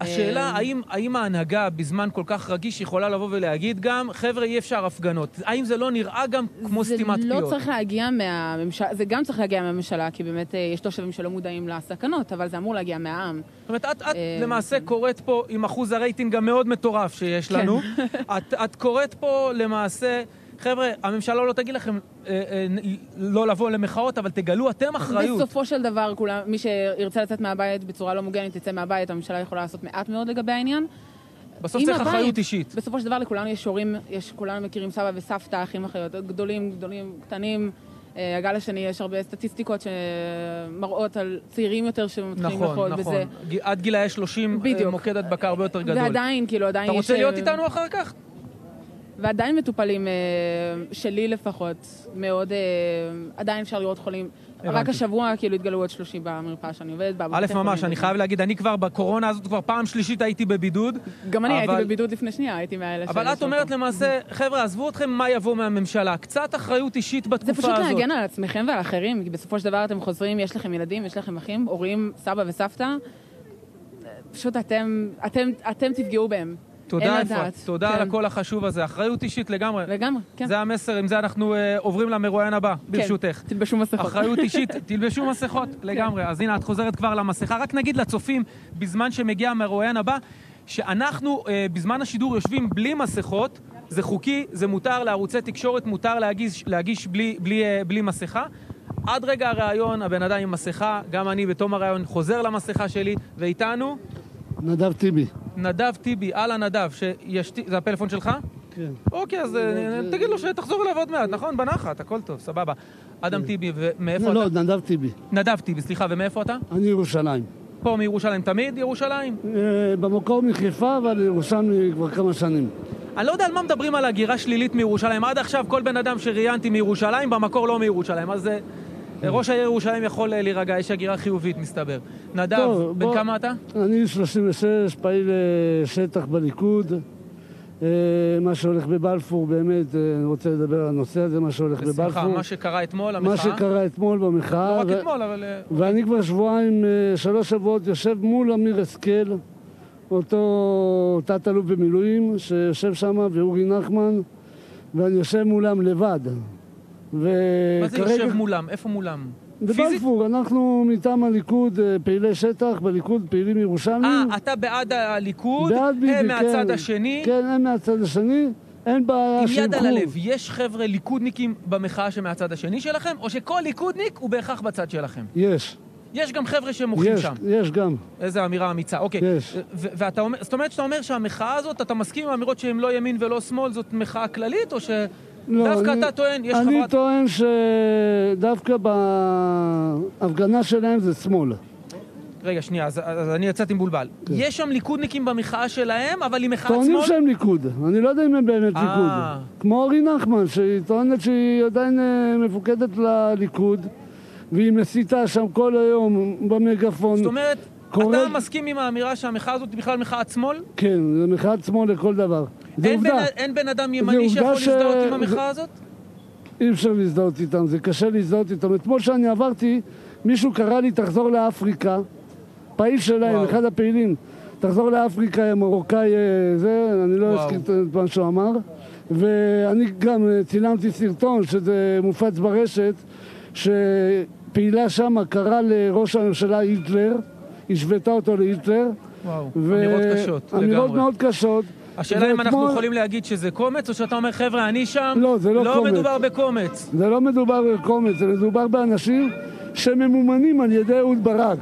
השאלה, אה, האם, האם ההנהגה בזמן כל כך רגיש יכולה לבוא ולהגיד גם, חבר'ה, אי אפשר הפגנות? האם זה לא נראה גם כמו סתימת זה פיות? לא צריך להגיע מהממשלה, זה גם צריך להגיע מהממשלה, כי באמת אה, יש תושבים שלא מודעים לסכנות, אבל זה אמור להגיע מהעם. זאת אומרת, את, את אה, למעשה קוראת פה, עם אחוז הרייטינג המאוד מטורף שיש כן. לנו, את, את קוראת פה למעשה, חבר'ה, הממשלה לא תגיד לכם אה, אה, לא לבוא למחאות, אבל תגלו אתם אחריות. בסופו של דבר, כולם, מי שירצה לצאת מהבית בצורה לא מוגנת, יצא מהבית, הממשלה יכולה לעשות מעט מאוד לגבי העניין. בסוף צריך הבית- אחריות אישית. בסופו של דבר לכולנו יש הורים, יש, כולנו מכירים סבא וסבתא, אחים אחיות, גדולים, גדולים, קטנים. אה, הגל השני, יש הרבה סטטיסטיקות שמראות על צעירים יותר שמתחילים נכון, לאכול נכון. בזה. ג- עד גילאי 30, אה, בדיוק. מוקד הדבקה הרבה יותר גדול. ועדיין, כאילו, עדיין אתה יש... רוצה להיות אה, איתנו אחר כך? ועדיין מטופלים, אה, שלי לפחות, מאוד, אה, עדיין אפשר לראות חולים. הבנתי. רק השבוע כאילו התגלו עוד 30 במרפאה שאני עובדת בה. א', ממש. אני חייב להגיד, אני כבר בקורונה הזאת, כבר פעם שלישית הייתי בבידוד. גם אני אבל- הייתי בבידוד לפני שנייה, הייתי מהאלה אבל את אומרת למעשה, חבר'ה, עזבו אתכם מה יבוא מהממשלה. קצת אחריות אישית זה בתקופה פשוט הזאת. להגן על עצמכם ועל אחרים, כי בסופו של דבר אתם חוזרים, יש לכם ילדים, יש לכם אחים, הורים, סבא וסבתא. פשוט אתם, אתם, אתם תפגעו בהם. תודה, אפרת. תודה כן. על הקול החשוב הזה. אחריות אישית לגמרי. לגמרי, כן. זה המסר, עם זה אנחנו אה, עוברים למרואיין הבא, ברשותך. כן, תלבשו מסכות. אחריות אישית, תלבשו מסכות, לגמרי. אז הנה, את חוזרת כבר למסכה. רק נגיד לצופים, בזמן שמגיע המרואיין הבא, שאנחנו אה, בזמן השידור יושבים בלי מסכות, זה חוקי, זה מותר, לערוצי תקשורת מותר להגיש, להגיש בלי, בלי, אה, בלי מסכה. עד רגע הראיון, הבן אדם עם מסכה, גם אני בתום הראיון חוזר למסכה שלי, ואיתנו נדב טיבי. נדב טיבי, אהלן נדב, שיש... זה הפלאפון שלך? כן. אוקיי, אז אה, תגיד לו שתחזור אליו עוד מעט, נכון? בנחת, הכל טוב, סבבה. אדם טיבי, ומאיפה לא, אתה? לא, נדב טיבי. נדב טיבי, סליחה, ומאיפה אתה? אני ירושלים. פה מירושלים תמיד? ירושלים? אה, במקור מחיפה, אבל ירושלים כבר כמה שנים. אני לא יודע על מה מדברים על הגירה שלילית מירושלים. עד עכשיו כל בן אדם שראיינתי מירושלים, במקור לא מירושלים. אז אה, ראש העיר ירושלים יכול אה, להירגע, יש הגירה חיובית, מסתבר. נדב, טוב, בן בוא- כמה אתה? אני 36, פעיל אה, שטח בליכוד. אה, מה שהולך בבלפור, באמת, אה, אני רוצה לדבר על הנושא הזה, מה שהולך בשמחה, בבלפור. מה שקרה אתמול, המחאה. מה שקרה אתמול במחאה. לא רק ו- אתמול, אבל... אה, ואני כבר שבועיים, אה, שלוש שבועות, יושב מול אמיר השכל, אותו תת-אלוף במילואים, שיושב שם, ואורי נחמן, ואני יושב מולם לבד. מה זה. יושב מולם? איפה מולם? פיזית? בבלפור, אנחנו מטעם הליכוד, אה, פעילי שטח, בליכוד פעילים ירושלמים. אה, אתה בעד הליכוד, בעד ביבי, הם מהצד כן. השני. כן, הם מהצד השני, אין בעיה עם שילכו. יד על הלב, יש חבר'ה ליכודניקים במחאה שמהצד השני שלכם, או שכל ליכודניק הוא בהכרח בצד שלכם? יש, יש גם חבר'ה שמוחים יש, שם. יש גם. איזה אמירה אמיצה, אוקיי. יש. ו- ואתה אומר, זאת אומרת שאתה אומר שהמחאה הזאת, אתה מסכים עם האמירות שהן לא ימין ולא שמאל, זאת מחאה כללית, או שדווקא לא, אני- אתה טוען, יש אני חברת... טוען שדווקא בהפגנה שלהם זה שמאל. רגע, שנייה, אז, אז אני יצאתי מבולבל. יש שם ליכודניקים במחאה שלהם, אבל היא טוענים שמאל? שהם ליכוד, אני לא יודע אם הם באמת אה. ליכוד. כמו אורי נחמן, שהיא טוענת שהיא עדיין אה, מפוקדת לליכוד, והיא מסיתה שם כל היום במגפון. זאת אומרת, קורא- אתה מסכים עם האמירה שהמחאה הזאת היא בכלל מחאת שמאל? כן, זה מחאת שמאל לכל דבר. זה אין בן, עובדה, אין בן אדם ימני שיכול ש- להזדהות עם זה- המחאה הזאת? אי אפשר להזדהות איתם, זה קשה להזדהות איתם. אתמול שאני עברתי, מישהו קרא לי, תחזור לאפריקה. פעיל שלהם, וואו. אחד הפעילים. תחזור לאפריקה, מרוקאי אה, זה, אני לא. אזכיר את מה שהוא אמר. ואני גם אה, צילמתי סרטון שזה מופץ ברשת, שפעילה שמה קראה לראש הממשלה היטלר, השוותה אותו להיטלר. וואו, ו- אמירות קשות אמירות לגמרי. מאוד קשות. השאלה אם אנחנו יכולים להגיד שזה קומץ, או שאתה אומר, חבר'ה, אני שם, לא, זה לא לא קומץ. מדובר בקומץ. זה לא מדובר בקומץ, זה מדובר באנשים שממומנים על ידי אהוד ברק.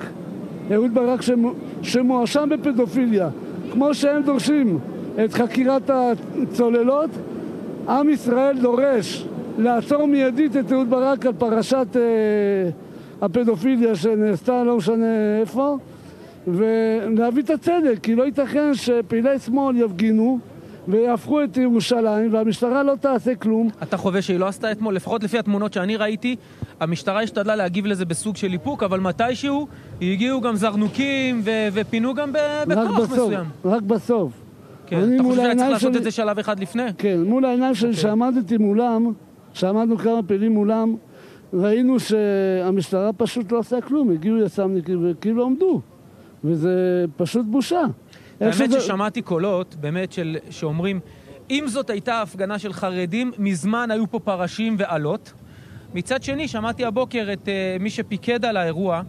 אהוד ברק שמו, שמואשם בפדופיליה. כמו שהם דורשים את חקירת הצוללות, עם ישראל דורש לעצור מיידית את אהוד ברק על פרשת אה, הפדופיליה שנעשתה לא משנה איפה, ולהביא את הצדק, כי לא ייתכן שפעילי שמאל יפגינו ויהפכו את ירושלים והמשטרה לא תעשה כלום אתה חווה שהיא לא עשתה אתמול, לפחות לפי התמונות שאני ראיתי, המשטרה השתדלה להגיב לזה בסוג של איפוק, אבל מתישהו הגיעו גם זרנוקים ו- ופינו גם ב- בכוח בסוף, מסוים. רק בסוף. כן. אתה חושב שהיה צריך לעשות שלי- את זה שלב אחד לפני? כן, מול העיניים שלי, אוקיי. שעמדתי מולם, שעמדנו כמה פעילים מולם, ראינו שהמשטרה פשוט לא עושה כלום, הגיעו יס"מניקים וכאילו עמדו, וזה פשוט בושה. האמת שזה- ששמעתי קולות, באמת, של, שאומרים, אם זאת הייתה הפגנה של חרדים, מזמן היו פה פרשים ועלות. מצד שני, שמעתי הבוקר את uh, מי שפיקד על האירוע,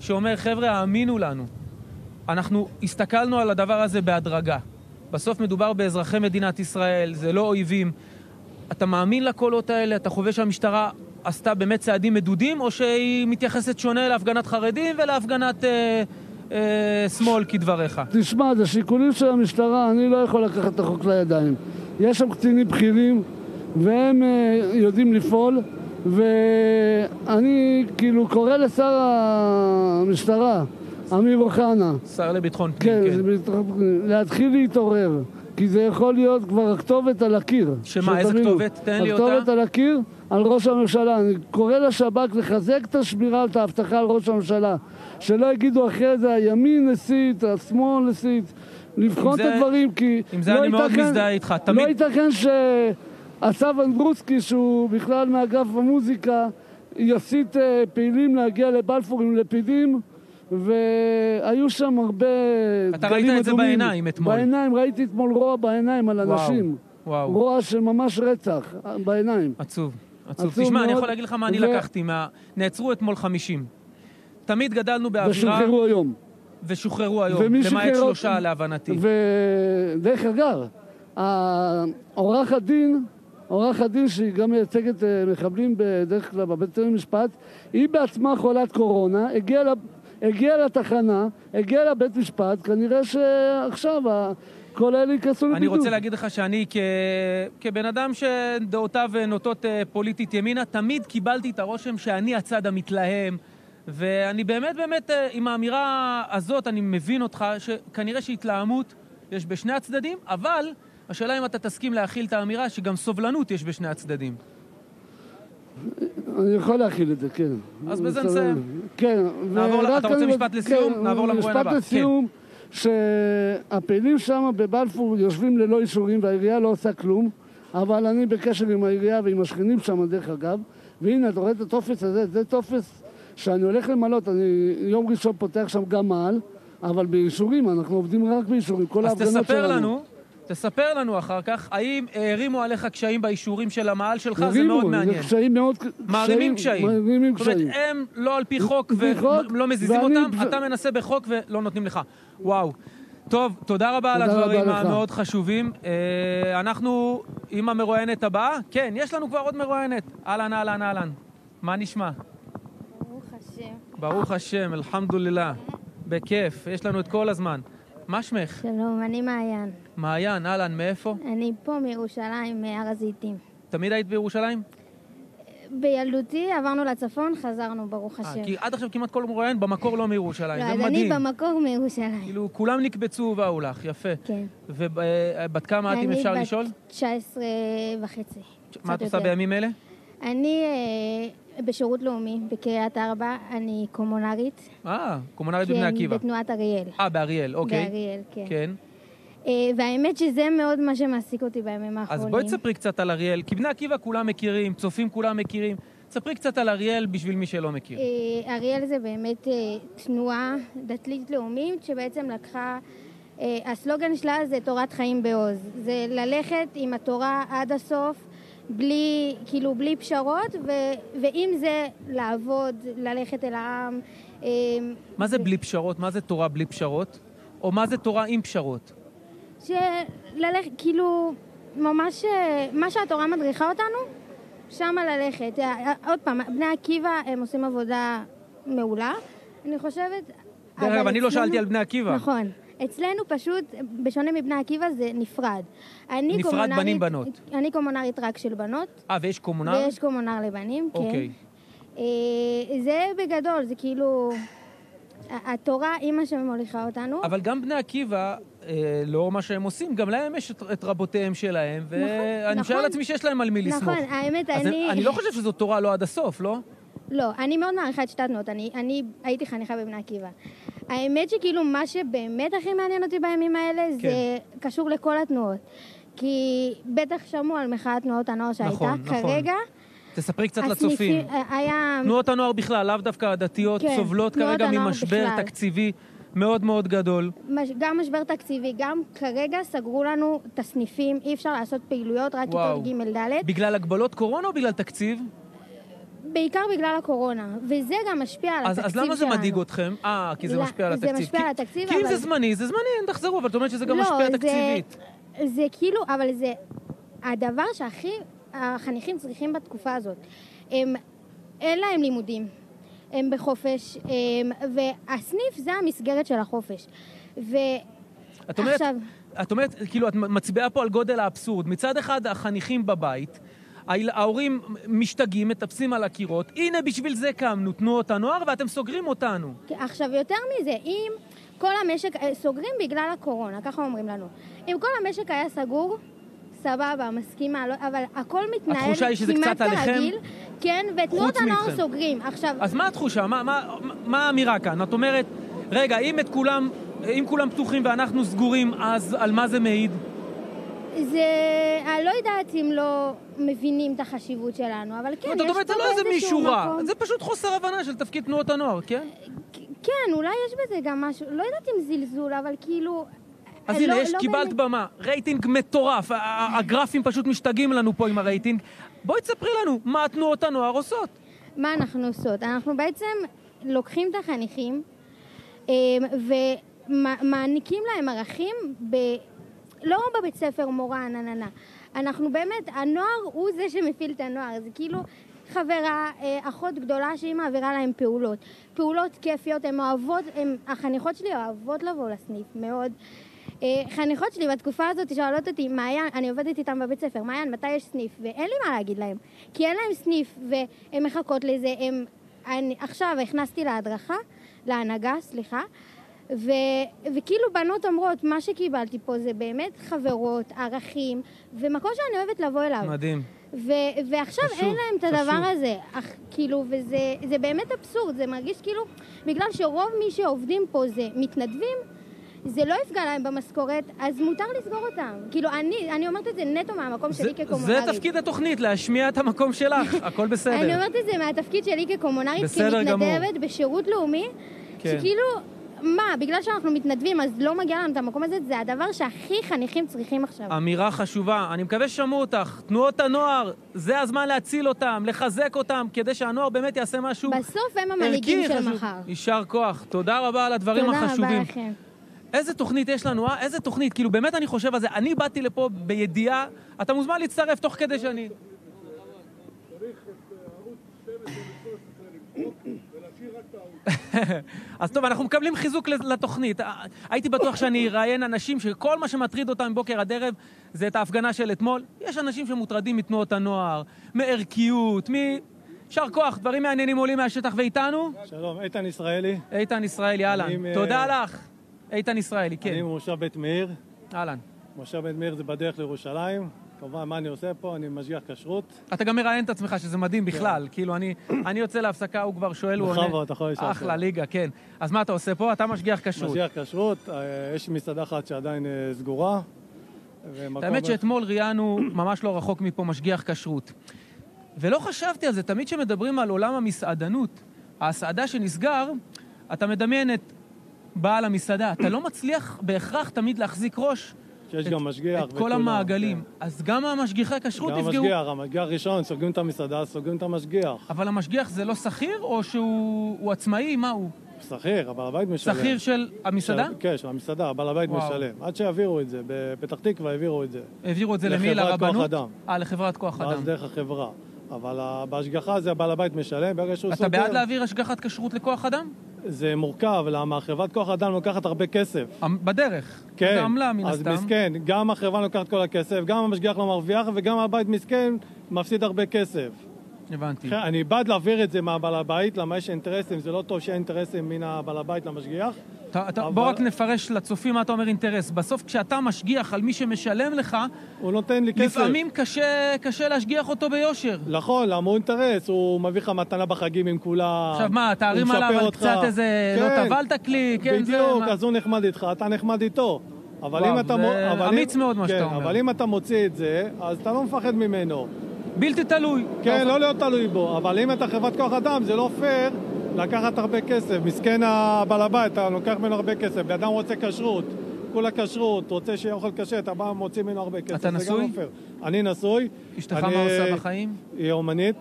שאומר, חבר'ה, האמינו לנו. אנחנו הסתכלנו על הדבר הזה בהדרגה. בסוף מדובר באזרחי מדינת ישראל, זה לא אויבים. אתה מאמין לקולות האלה? אתה חווה שהמשטרה עשתה באמת צעדים מדודים, או שהיא מתייחסת שונה להפגנת חרדים ולהפגנת אה, אה, שמאל, כדבריך? תשמע, זה שיקולים של המשטרה, אני לא יכול לקחת את החוק לידיים. יש שם קצינים בכירים, והם אה, יודעים לפעול, ואני כאילו קורא לשר המשטרה, אמיר אוחנה, שר לביטחון פנים, כן, כן. להתחיל להתעורר, כי זה יכול להיות כבר הכתובת על הקיר. שמה, איזה. כתובת? תן לי אותה. הכתובת על הקיר, על ראש הממשלה. אני קורא לשב"כ לחזק את השמירה, את האבטחה על ראש הממשלה. שלא יגידו אחרי זה הימין הסית, השמאל הסית. לבחון את זה- הדברים, כי עם זה לא אני מאוד מזדהה איתך. תמיד- לא ייתכן שאסף אנדרוסקי, שהוא בכלל מאגף המוזיקה, יסית אה, פעילים להגיע לבלפור עם לפידים, והיו שם הרבה אתה דגלים ראית את זה אדומים. בעיניים אתמול. בעיניים, ראיתי אתמול רוע בעיניים על אנשים. וואו. רוע שממש רצח, אה, בעיניים. עצוב. עצוב. עצוב תשמע, אני מאוד. יכול להגיד לך מה אני ו- לקחתי מה... נעצרו אתמול 50. תמיד גדלנו באווירה... ושוחררו היום. ושוחררו היום. למעט שלושה להבנתי. ודרך אגב, עורך הדין, עורך הדין שהיא גם מייצגת אה, מחבלים בדרך כלל בבית המשפט, היא בעצמה חולת קורונה, הגיעה, לב- הגיעה לתחנה, הגיעה לבית משפט, כנראה שעכשיו כל אלה ייכנסו לבידוד. אני רוצה להגיד לך שאני כ... כבן אדם שדעותיו נוטות אה, פוליטית ימינה, תמיד קיבלתי את הרושם שאני הצד המתלהם, ואני באמת באמת, אה, עם האמירה הזאת, אני מבין אותך, שכנראה שהתלהמות יש בשני הצדדים, אבל השאלה אם אתה תסכים להכיל את האמירה שגם סובלנות יש בשני הצדדים. אני יכול להכיל את זה, כן. אז בזה. נסיים. כן. נעבור אתה רוצה משפט לסיום? כן, נעבור למרואיין הבא. כן. משפט לסיום, שהפעילים שם בבלפור יושבים ללא אישורים והעירייה לא עושה כלום, אבל אני בקשר עם העירייה ועם השכנים שם, דרך אגב, והנה, אתה רואה את הטופס הזה, זה טופס שאני הולך למלות, אני יום ראשון פותח שם גם מעל, אבל באישורים, אנחנו עובדים רק באישורים, כל אז ההפגנות שלנו. תספר לנו, תספר לנו אחר כך, האם הערימו עליך קשיים באישורים של המעל שלך? זה מאוד מעניין. זה קשיים מאוד... מערימים קשיים. מערימים זאת אומרת, קשיים. הם לא על פי חוק ולא מזיזים אותם, אתה מנסה בחוק ולא נותנים לך. וואו. טוב, תודה רבה על הדברים. המאוד חשובים. אה, אנחנו עם המרואיינת הבאה. כן, יש לנו כבר עוד מרואיינת. אהלן, אהלן, אהלן. מה נשמע? ברוך השם. אלחמדולillah. בכיף, יש לנו את כל הזמן. מה שמך? שלום, אני מעיין. מעיין, אהלן, מאיפה? אני פה מירושלים, מהר הזיתים. תמיד היית בירושלים? בילדותי עברנו לצפון, חזרנו, ברוך אה, השם. כי עד עכשיו כמעט כל מרואיין במקור לא מירושלים, לא, זה אז אני מדהים. במקור מירושלים. כאילו, כולם נקבצו ובאו לך, יפה. כן. ובת כמה את, אם אפשר לשאול? אני בת 19 וחצי. מה את עושה. בימים אלה? אני אה, בשירות לאומי בקריית ארבע, אני קומונרית. אה, קומונרית בבני כן, עקיבא. בתנועת אריאל. אה, באריאל, אוקיי. באריאל, כן. כן. אה, והאמת שזה מאוד מה שמעסיק אותי בימים אז האחרונים. בואי תספרי קצת על אריאל, כי בני עקיבא כולם מכירים, צופים כולם מכירים. תספרי קצת על אריאל בשביל מי שלא מכיר. אה, אריאל זה באמת אה, תנועה דתית לאומית שבעצם לקחה, הסלוגן שלה זה תורת חיים בעוז. זה ללכת עם התורה עד הסוף, בלי, כאילו, בלי פשרות, ו, ועם זה לעבוד, ללכת אל העם. אה, מה זה בלי פשרות? מה זה תורה בלי פשרות? או מה זה תורה עם פשרות? שללכת, כאילו, ממש, אה, מה שהתורה מדריכה אותנו, שמה ללכת. אה, אה, עוד פעם, בני עקיבא הם עושים עבודה מעולה, אני חושבת. דרך אגב, אני לא שאלתי על בני עקיבא. נכון. אצלנו פשוט, בשונה מבני עקיבא, זה נפרד. אני נפרד קומונרית- בנים-בנות. אני קומונרית רק של בנות, אה, ויש קומונר? ויש קומונר לבנים, כן. אוקיי. אה, זה בגדול, זה כאילו... התורה מה שמוליכה אותנו. אבל גם בני עקיבא, אה, לאור מה שהם עושים, גם להם יש את, את רבותיהם שלהם, ואני נכון. משער לעצמי שיש להם על מי לסמוך. נכון, האמת, אז אני... אני לא חושב שזו תורה לא עד הסוף, לא? לא, אני מאוד מעריכה את שתי התנועות, אני, אני הייתי חניכה בבני עקיבא. האמת שכאילו מה שבאמת הכי מעניין אותי בימים האלה כן. זה קשור לכל התנועות. כי בטח שמעו על מחאת תנועות הנוער שהייתה. נכון, נכון. כרגע, תספרי קצת לצופים. היה... תנועות הנוער בכלל, לאו דווקא הדתיות, כן, סובלות כרגע ממשבר בכלל. תקציבי מאוד מאוד גדול. מש- גם משבר תקציבי, גם כרגע סגרו לנו את הסניפים, אי אפשר לעשות פעילויות, רק. כיתות ג' ד', בגלל הגבלות קורונה או בגלל תקציב? בעיקר בגלל הקורונה, וזה גם משפיע על אז, התקציב אז למה זה שלנו. מדאיג אתכם? אה, כי זה לא, משפיע על זה התקציב. משפיע כי, על התקציב, כי אם אבל- זה זמני, זה זמני, אין תחזרו, אבל את אומרת שזה גם לא, משפיע זה- תקציבית. זה כאילו, אבל זה הדבר שהכי החניכים צריכים בתקופה הזאת. הם, אין להם לימודים, הם בחופש, הם, והסניף זה המסגרת של החופש. את אומרת, ועכשיו, את אומרת, כאילו, את מצביעה פה על גודל האבסורד. מצד אחד, החניכים בבית, ההורים משתגעים, מטפסים על הקירות, הנה בשביל זה קמנו, תנועות הנוער, ואתם סוגרים אותנו. עכשיו, יותר מזה, אם כל המשק, אה, סוגרים בגלל הקורונה, ככה אומרים לנו. אם כל המשק היה סגור, סבבה, מסכימה, לא, אבל הכל מתנהל כמעט? כרגיל, כן, ותנועות הנוער מכם. סוגרים. עכשיו, אז מה התחושה? מה, מה, מה האמירה כאן? את אומרת, רגע, אם את כולם, אם כולם פתוחים ואנחנו סגורים, אז על מה זה מעיד? זה, אני לא יודעת אם לא מבינים את החשיבות שלנו, אבל כן, זאת יש אומרת, זה פה לא איזה מישהו רע, מקום- זה פשוט חוסר הבנה של תפקיד תנועות הנוער, כן? כן, אולי יש בזה גם משהו, לא יודעת אם זלזול, אבל כאילו... אז לא- הנה, יש, לא קיבלת במה, רייטינג מטורף, הגרפים פשוט משתגעים לנו פה עם הרייטינג. בואי תספרי לנו מה תנועות הנוער עושות. מה אנחנו עושות? אנחנו בעצם לוקחים את החניכים אה, ומעניקים להם ערכים ב... לא בבית ספר מורה, נה נה נה. אנחנו באמת, הנוער הוא זה שמפעיל את הנוער, זה כאילו חברה, אה, אחות גדולה שהיא מעבירה להם פעולות. פעולות כיפיות, הן אוהבות, הן, החניכות שלי אוהבות לבוא לסניף, מאוד. אה, חניכות שלי בתקופה הזאת שואלות אותי, מעיין, אני עובדת איתם בבית ספר, מעיין, מתי יש סניף? ואין לי מה להגיד להם, כי אין להם סניף, והן מחכות לזה, הם... אני, עכשיו הכנסתי להדרכה, להנהגה, סליחה, ו, וכאילו בנות אומרות, מה שקיבלתי פה זה באמת חברות, ערכים, ומקום שאני אוהבת לבוא אליו. מדהים. ו- ועכשיו חשוב, אין להם את הדבר חשוב. הזה. אך, כאילו, וזה זה באמת אבסורד, זה מרגיש כאילו, בגלל שרוב מי שעובדים פה זה מתנדבים, זה לא יפגע להם במשכורת, אז מותר לסגור אותם. כאילו, אני, אני אומרת את זה נטו מהמקום זה, שלי זה כקומונרית. תפקיד התוכנית, להשמיע את המקום שלך, הכל בסדר. אני אומרת את זה מהתפקיד שלי כקומונרית, בסדר גמור. כמתנדבת בשירות לאומי, כן. שכאילו, מה, בגלל שאנחנו מתנדבים אז לא מגיע לנו את המקום הזה, זה הדבר שהכי חניכים צריכים עכשיו. אמירה חשובה, אני מקווה ששמעו אותך. תנועות הנוער, זה הזמן להציל אותם, לחזק אותם, כדי שהנוער באמת יעשה משהו בסוף הם המנהיגים של חשוב. מחר. יישר כוח. תודה רבה על הדברים תודה החשובים. רבה לכם. איזה תוכנית יש לנו, אה? איזה תוכנית? כאילו, באמת אני חושב על זה. אני באתי לפה בידיעה, אתה מוזמן להצטרף תוך כדי שאני... אז טוב, אנחנו מקבלים חיזוק לתוכנית. הייתי בטוח שאני אראיין אנשים שכל מה שמטריד אותם מבוקר עד ערב זה את ההפגנה של אתמול. יש אנשים שמוטרדים מתנועות הנוער, מערכיות, מ... יישר כוח, דברים מעניינים עולים מהשטח ואיתנו? שלום, איתן ישראלי. איתן ישראלי, אהלן. מ- תודה לך. איתן ישראלי, כן. אני ממושב בית מאיר. אהלן. מושב בית מאיר זה בדרך לירושלים. כמובן, מה אני עושה פה? אני משגיח כשרות. אתה גם מראיין את עצמך, שזה מדהים בכלל. כאילו, אני, אני יוצא להפסקה, הוא כבר שואל, הוא עונה. בכבוד, אתה יכול לשאול אחלה. ליגה, כן. אז מה אתה עושה פה? אתה משגיח כשרות. משגיח כשרות, אה, יש מסעדה אחת שעדיין אה, סגורה. האמת שאתמול ראיינו, ממש לא רחוק מפה, משגיח כשרות. ולא חשבתי על זה, תמיד כשמדברים על עולם המסעדנות, ההסעדה שנסגר, אתה מדמיין את בעל המסעדה. אתה לא מצליח בהכרח תמיד להחזיק ראש שיש את, גם משגיח את כל וכולם, המעגלים. כן. אז גם המשגיחי כשרות גם נפגעו. המשגיח, המשגיח ראשון, סוגרים את המסעדה, סוגרים את המשגיח. אבל המשגיח זה לא שכיר, או שהוא הוא עצמאי? מה הוא? שכיר, הבעל הבית משלם. שכיר של המסעדה? של- כן, של המסעדה, הבעל הבית וואו. משלם. עד שיעבירו את זה, בפתח תקווה העבירו את זה. העבירו את זה למי? לרבנות? אה, לחברת כוח ואז אדם. דרך החברה. אבל בהשגחה זה הבעל הבית משלם, ברגע שהוא סוגר... אתה בעד להעביר השגחת כשרות לכוח אדם? זה מורכב, למה חברת כוח אדם לוקחת הרבה כסף. בדרך. כן. זה עמלה מן אז הסתם. מסכן, גם החברה לוקחת כל הכסף, גם המשגיח לא מרוויח, וגם הבית מסכן מפסיד הרבה כסף. הבנתי. לכן, אני בעד להעביר את זה מהבעל הבית, למה יש אינטרסים, זה לא טוב שאין אינטרסים מן הבעל הבית למשגיח. אתה, אתה, אבל- בוא רק נפרש לצופים מה אתה אומר אינטרס. בסוף כשאתה משגיח על מי שמשלם לך, הוא נותן לי כסף. לפעמים קשה, קשה להשגיח אותו ביושר. נכון, למה הוא אינטרס, הוא מביא לך מתנה בחגים עם כולם. עכשיו מה, תערים עליו על. קצת איזה, לא כן, טבלת כלי, כן, זה... בדיוק, אז הוא נחמד איתך, אתה נחמד איתו. אבל וואו, אם אתה... זה אבל אם- אמיץ מאוד מה כן, שאתה אומר. אבל אם אתה מוציא את זה, אז אתה לא מפחד ממנו. בלתי תלוי. כן, לא להיות תלוי בו, אבל אם אתה חברת כוח אדם, זה לא פייר לקחת הרבה כסף. מסכן הבעל הבית, אתה לוקח ממנו הרבה כסף. בן אדם רוצה כשרות, כולה כשרות, רוצה שיהיה אוכל קשה, אתה בא ומוציא ממנו הרבה כסף. אתה נשוי? לא. אני נשוי. אשתך אני- מה עושה בחיים? היא אומנית.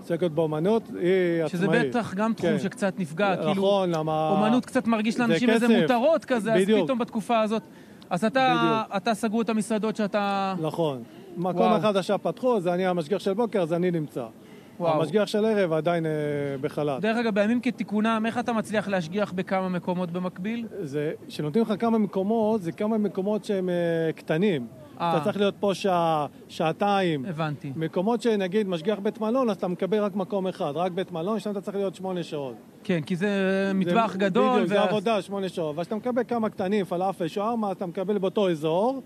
עוסקת באומנות, היא שזה עצמאית. בטח גם תחום כן. שקצת נפגע, כאילו, נכון, למה... אומנות קצת מרגיש לאנשים איזה. מותרות כזה, אז בדיוק. פתאום בתקופה הזאת. אז אתה, אתה סגרו את המסעדות שאתה... נכון. מקום וואו. אחד עכשיו פתחו, זה אני המשגיח של בוקר, אז אני נמצא. וואו. המשגיח של ערב עדיין אה, בחל"ת. דרך אגב, בימים כתיקונם, איך אתה מצליח להשגיח בכמה מקומות במקביל? זה, כשנותנים לך כמה מקומות, זה כמה מקומות שהם אה, קטנים. אה. אתה צריך להיות פה שעה, שעתיים. הבנתי. מקומות שנגיד משגיח בית מלון, אז אתה מקבל רק מקום אחד, רק בית מלון, שם אתה צריך להיות שמונה שעות. כן, כי זה מטבח זה- גדול. בדיוק, זה וה- עבודה, שמונה שעות. אבל כשאתה מקבל כמה קטנים, פלאפל, שווארמה, אתה מקבל באותו אזור,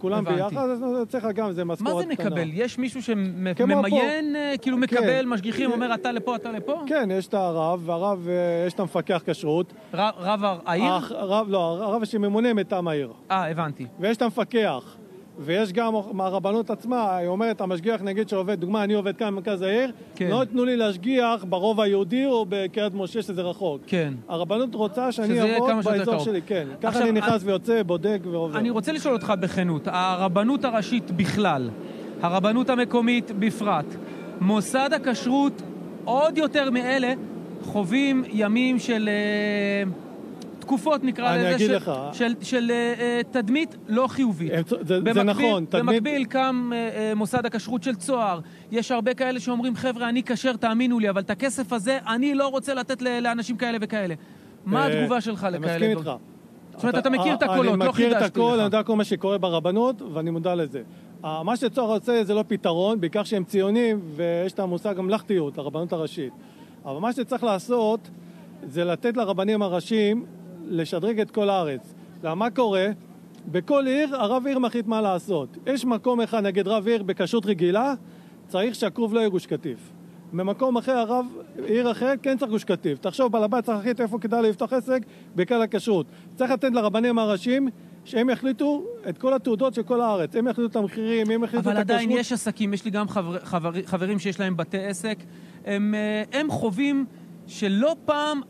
כולם הבנתי. ביחד, אז צריך גם מה משכורת זה קטנה. מקבל? יש מישהו שממיין, אה, כאילו כן. מקבל משגיחים, אומר אתה לפה, אתה לפה? כן, יש את הרב, והרב, אה, יש את המפקח כשרות. רב העיר? הרב, לא, הרב שממונה מטעם העיר. אה, הבנתי. ויש את המפקח. ויש גם מהרבנות עצמה, היא אומרת, המשגיח נגיד שעובד, דוגמה, אני עובד כאן במרכז העיר, כן. לא ייתנו לי להשגיח ברובע היהודי או בקריית משה שזה רחוק. כן. הרבנות רוצה שאני אעבוד באזור. שלי, כן. ככה עכשיו, אני נכנס ויוצא, בודק ועובר. אני רוצה לשאול אותך בכנות, הרבנות הראשית בכלל, הרבנות המקומית בפרט, מוסד הכשרות עוד יותר מאלה חווים ימים של אה, תקופות נקרא אני לזה, של, לך. של, של אה, אה, תדמית לא חיובית. הם- זה- זה במקביל- נכון, תדמית- במקביל קם אה, אה, מוסד הכשרות של צוהר, יש הרבה כאלה שאומרים, חבר'ה, אני כשר, תאמינו לי, אבל את הכסף הזה אני לא רוצה לתת לאנשים כאלה וכאלה. מה אה, התגובה שלך אני לכאלה? מסכים דברים? איתך. זאת אומרת, אתה מכיר את הקולות, לא אני מכיר את חידשתי הכל, לך. אני יודע כל מה שקורה ברבנות, ואני מודע לזה. מה שצוהר רוצה זה לא פתרון, בעיקר שהם ציונים, ויש את המושג הממלכתיות, הרבנות הראשית. אבל מה שצריך לעשות, זה לתת לרבנים הראשיים לשדרג את כל הארץ. למה מה קורה? בכל עיר, הרב עיר מחליט מה לעשות. יש מקום אחד, נגיד רב עיר בכשרות רגילה, צריך שהכרוב לא יהיה גוש קטיף. במקום אחר, הרב, עיר אחרת, כן צריך גוש קטיף. תחשוב, בעל הבית צריך להחליט איפה כדאי לפתוח עסק, בעיקר לכשרות. צריך לתת לרבנים הראשיים, שהם יחליטו את כל התעודות של כל הארץ. הם יחליטו את המחירים, הם יחליטו אבל את הכשרות. עדיין יש עסקים, יש לי גם חבר, חבר, חברים שיש להם בתי עסק, הם, אה, הם חווים שלא פעם,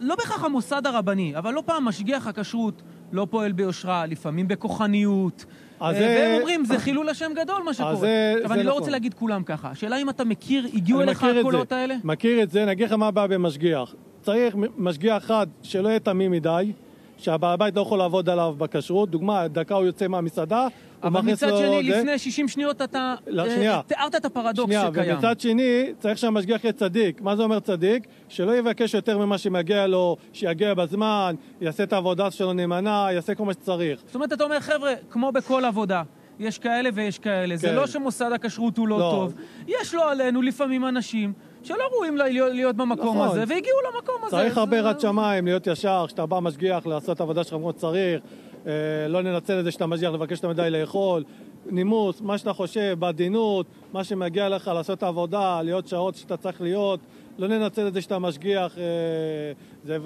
לא בהכרח המוסד הרבני, אבל לא פעם משגיח הכשרות לא פועל ביושרה, לפעמים בכוחניות. אז אה, זה- והם אומרים, זה חילול השם גדול מה שקורה. זה- עכשיו, זה אני לא נכון. רוצה להגיד כולם ככה. השאלה אם אתה מכיר, הגיעו אליך הקולות זה. האלה? מכיר את זה, אני אגיד לך מה הבעיה במשגיח. צריך משגיח אחד שלא יהיה תמים מדי, שהבעל הבית לא יכול לעבוד עליו בכשרות. דוגמה, דקה הוא יוצא מהמסעדה, אבל מצד שני, זה. לפני 60 שניות אתה לא, אה, שנייה. תיארת את הפרדוקס שנייה, שקיים. ומצד שני, צריך שהמשגיח יהיה צדיק. מה זה אומר צדיק? שלא יבקש יותר ממה שמגיע לו, שיגיע בזמן, יעשה את העבודה שלו נאמנה, יעשה כל מה שצריך. זאת אומרת, אתה אומר, חבר'ה, כמו בכל עבודה, יש כאלה ויש כאלה. זה כן. לא שמוסד הכשרות הוא לא, לא. טוב. יש לו עלינו לפעמים אנשים שלא ראויים להיות, להיות במקום נכון. הזה, והגיעו למקום הזה. צריך זה- הרבה יראת שמיים, להיות ישר, כשאתה בא משגיח, לעשות את העבודה שלך כמו שצריך, אה, לא לנצל את זה שאתה משגיח, לבקש יותר מדי לאכול, נימוס, מה שאתה חושב, בעדינות, מה שמגיע לך, לעשות את העבודה, להיות שעות שאתה צריך להיות, לא לנצל את זה שאתה משגיח, אה, זה,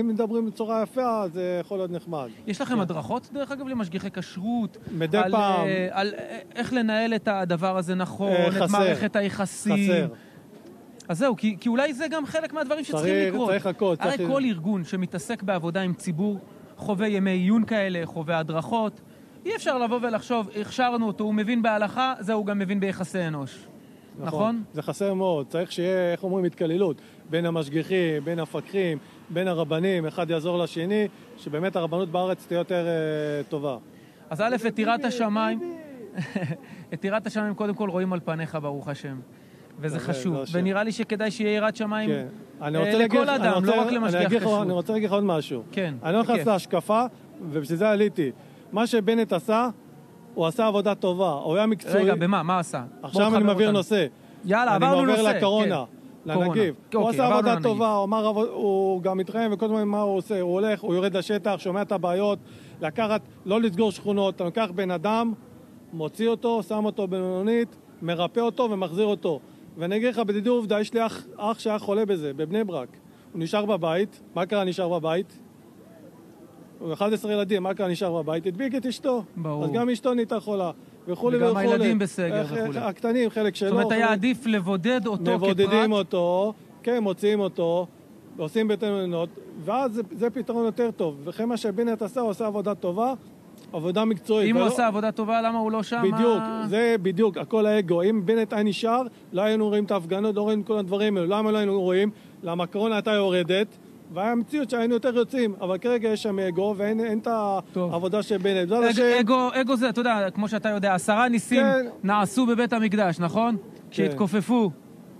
אם מדברים בצורה יפה, זה יכול להיות נחמד. יש לכם הדרכות, דרך אגב, למשגיחי כשרות? מדי על, פעם. אה, על אה, איך לנהל את הדבר הזה נכון, אה, את. מערכת היחסים. חסר. אז זהו, כי, כי אולי זה גם חלק מהדברים שצריכים צריך- לקרות. צריך הכל, הרי צריך- כל ארגון שמתעסק בעבודה עם ציבור חווה ימי עיון כאלה, חווה הדרכות. אי אפשר לבוא ולחשוב, הכשרנו אותו, הוא מבין בהלכה, זהו, הוא גם מבין ביחסי אנוש. נכון? זה חסר מאוד, צריך שיהיה, איך אומרים, התקללות בין המשגיחים, בין המפקחים, בין הרבנים, אחד יעזור לשני, שבאמת הרבנות בארץ תהיה יותר אה, טובה. אז א', את יראת השמיים, את יראת השמיים קודם כל רואים על פניך, ברוך השם. וזה זה חשוב. לא. ונראה לי שכדאי שיהיה יראת שמיים כן. אני אה, להגיד לכל אני אדם, לא רק אני למשגיח כשרות. אני רוצה להגיד לך עוד משהו. כן, אני לא נכנס בכיף. להשקפה, ובשביל זה עליתי. מה שבנט עשה, הוא עשה עבודה טובה, הוא היה מקצועי. רגע, במה? מה עשה? עכשיו אני מעביר. נושא. יאללה, עברנו אני נושא. מעבר לקורונה, כן. לנגיף. הוא אוקיי, עשה עברנו עבודה. טובה, הוא אמר, הוא גם מתראיין, וכל הזמן מה הוא עושה? הוא הולך, הוא יורד לשטח, שומע את הבעיות, לקחת, לא לסגור שכונות, אתה לוקח בן אדם, מוציא אותו, שם אותו במלונית, מרפא אותו ומחזיר אותו. ואני אגיד לך בדידי עובדה, יש לי אח, אח שהיה חולה בזה, בבני ברק. הוא נשאר בבית, מה קרה נשאר בבית? הוא 11 ילדים, מה קרה נשאר בבית? הדביק את אשתו. ברור. אז גם אשתו נהייתה חולה. וכולי וגם וכולי. הילדים בסגר איך- וכולי. הקטנים, חלק שלא. זאת אומרת, היה עדיף לבודד אותו כפרט. מבודדים אותו, כן מוציאים אותו, עושים בתאונות, ואז זה, זה פתרון יותר טוב. וכן מה שבנט עשה, הוא עשה עבודה טובה, עבודה מקצועית. אם הוא עשה עבודה טובה, למה הוא לא שם? בדיוק, מה- זה בדיוק, הכל האגו. אם בנט היה נשאר, לא היינו רואים את ההפגנות, לא רואים את כל הדברים האלו. למה לא היינו רואים? למה הקורונה הייתה יורדת, והיה מציאות שהיינו יותר יוצאים. אבל כרגע יש שם אגו, ואין אין את העבודה של בנט. בעזרת אג- השם, אגו, אגו זה, אתה יודע, כמו שאתה יודע, עשרה ניסים כן. נעשו בבית המקדש, נכון? כשהתכופפו,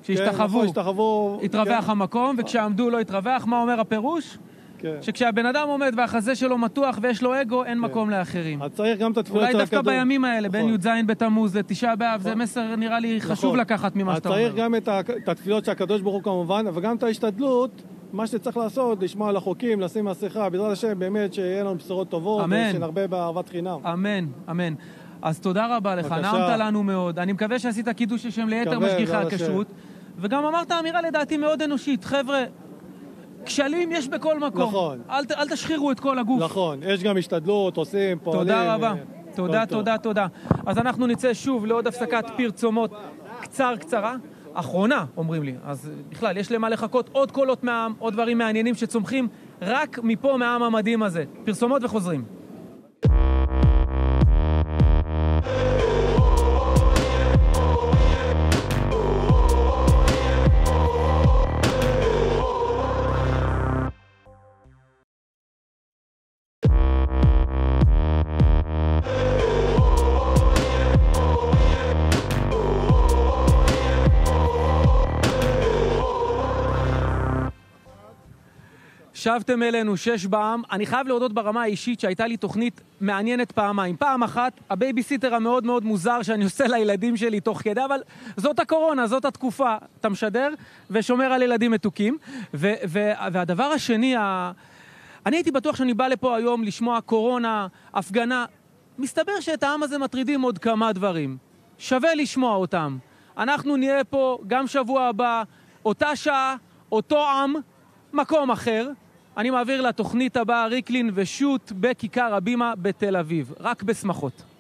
כשהשתחוו, נכון, השתחוו, התרווח כן. המקום, וכשעמדו לא התרווח, מה אומר הפירוש? כן. שכשהבן אדם עומד והחזה שלו מתוח ויש לו אגו, אין מקום לאחרים. אז צריך גם את התפילות אולי של דווקא הכדור. בימים האלה, בין נכון. י"ז בתמוז לתשעה באב, זה מסר נראה לי חשוב נכון. לקחת ממה אז שאתה צריך אומר. גם את, התפילות של הקדוש ברוך הוא כמובן, אבל גם את ההשתדלות, מה שצריך לעשות, לשמוע על החוקים, לשים מסכה, בעזרת השם, באמת שיהיה לנו בשורות טובות, אמן. ושנרבה באהבת חינם. אמן, אמן. אז תודה רבה לך. נעמת לנו מאוד. אני מקווה שעשית קידוש השם ליתר משגיחי. הכשרות. וגם אמרת אמירה לדעתי מאוד אנושית. חבר'ה, כשלים יש בכל מקום. נכון. אל, אל תשחירו את כל הגוף. נכון, יש גם השתדלות, עושים, פועלים. תודה רבה. ו- תודה. תודה, תודה. אז אנחנו נצא שוב לעוד הפסקת פרצומות קצר קצרה. אחרונה, אומרים לי. אז בכלל, יש למה לחכות עוד קולות מהעם, עוד דברים מעניינים שצומחים רק מפה, מהעם המדהים הזה. פרסומות וחוזרים. שבתם אלינו, שש בעם. אני חייב להודות ברמה האישית שהייתה לי תוכנית מעניינת פעמיים. פעם אחת, הבייביסיטר המאוד מאוד מוזר שאני עושה לילדים שלי תוך כדי, אבל זאת הקורונה, זאת התקופה. אתה משדר ושומר על ילדים מתוקים. ו- ו- והדבר השני, ה- אני הייתי בטוח שאני בא לפה היום לשמוע קורונה, הפגנה. מסתבר שאת העם הזה מטרידים עוד כמה דברים. שווה לשמוע אותם. אנחנו נהיה פה גם שבוע הבא, אותה שעה, אותו עם, מקום אחר. אני מעביר לתוכנית הבאה ריקלין ושות' בכיכר הבימה בתל אביב. רק בשמחות.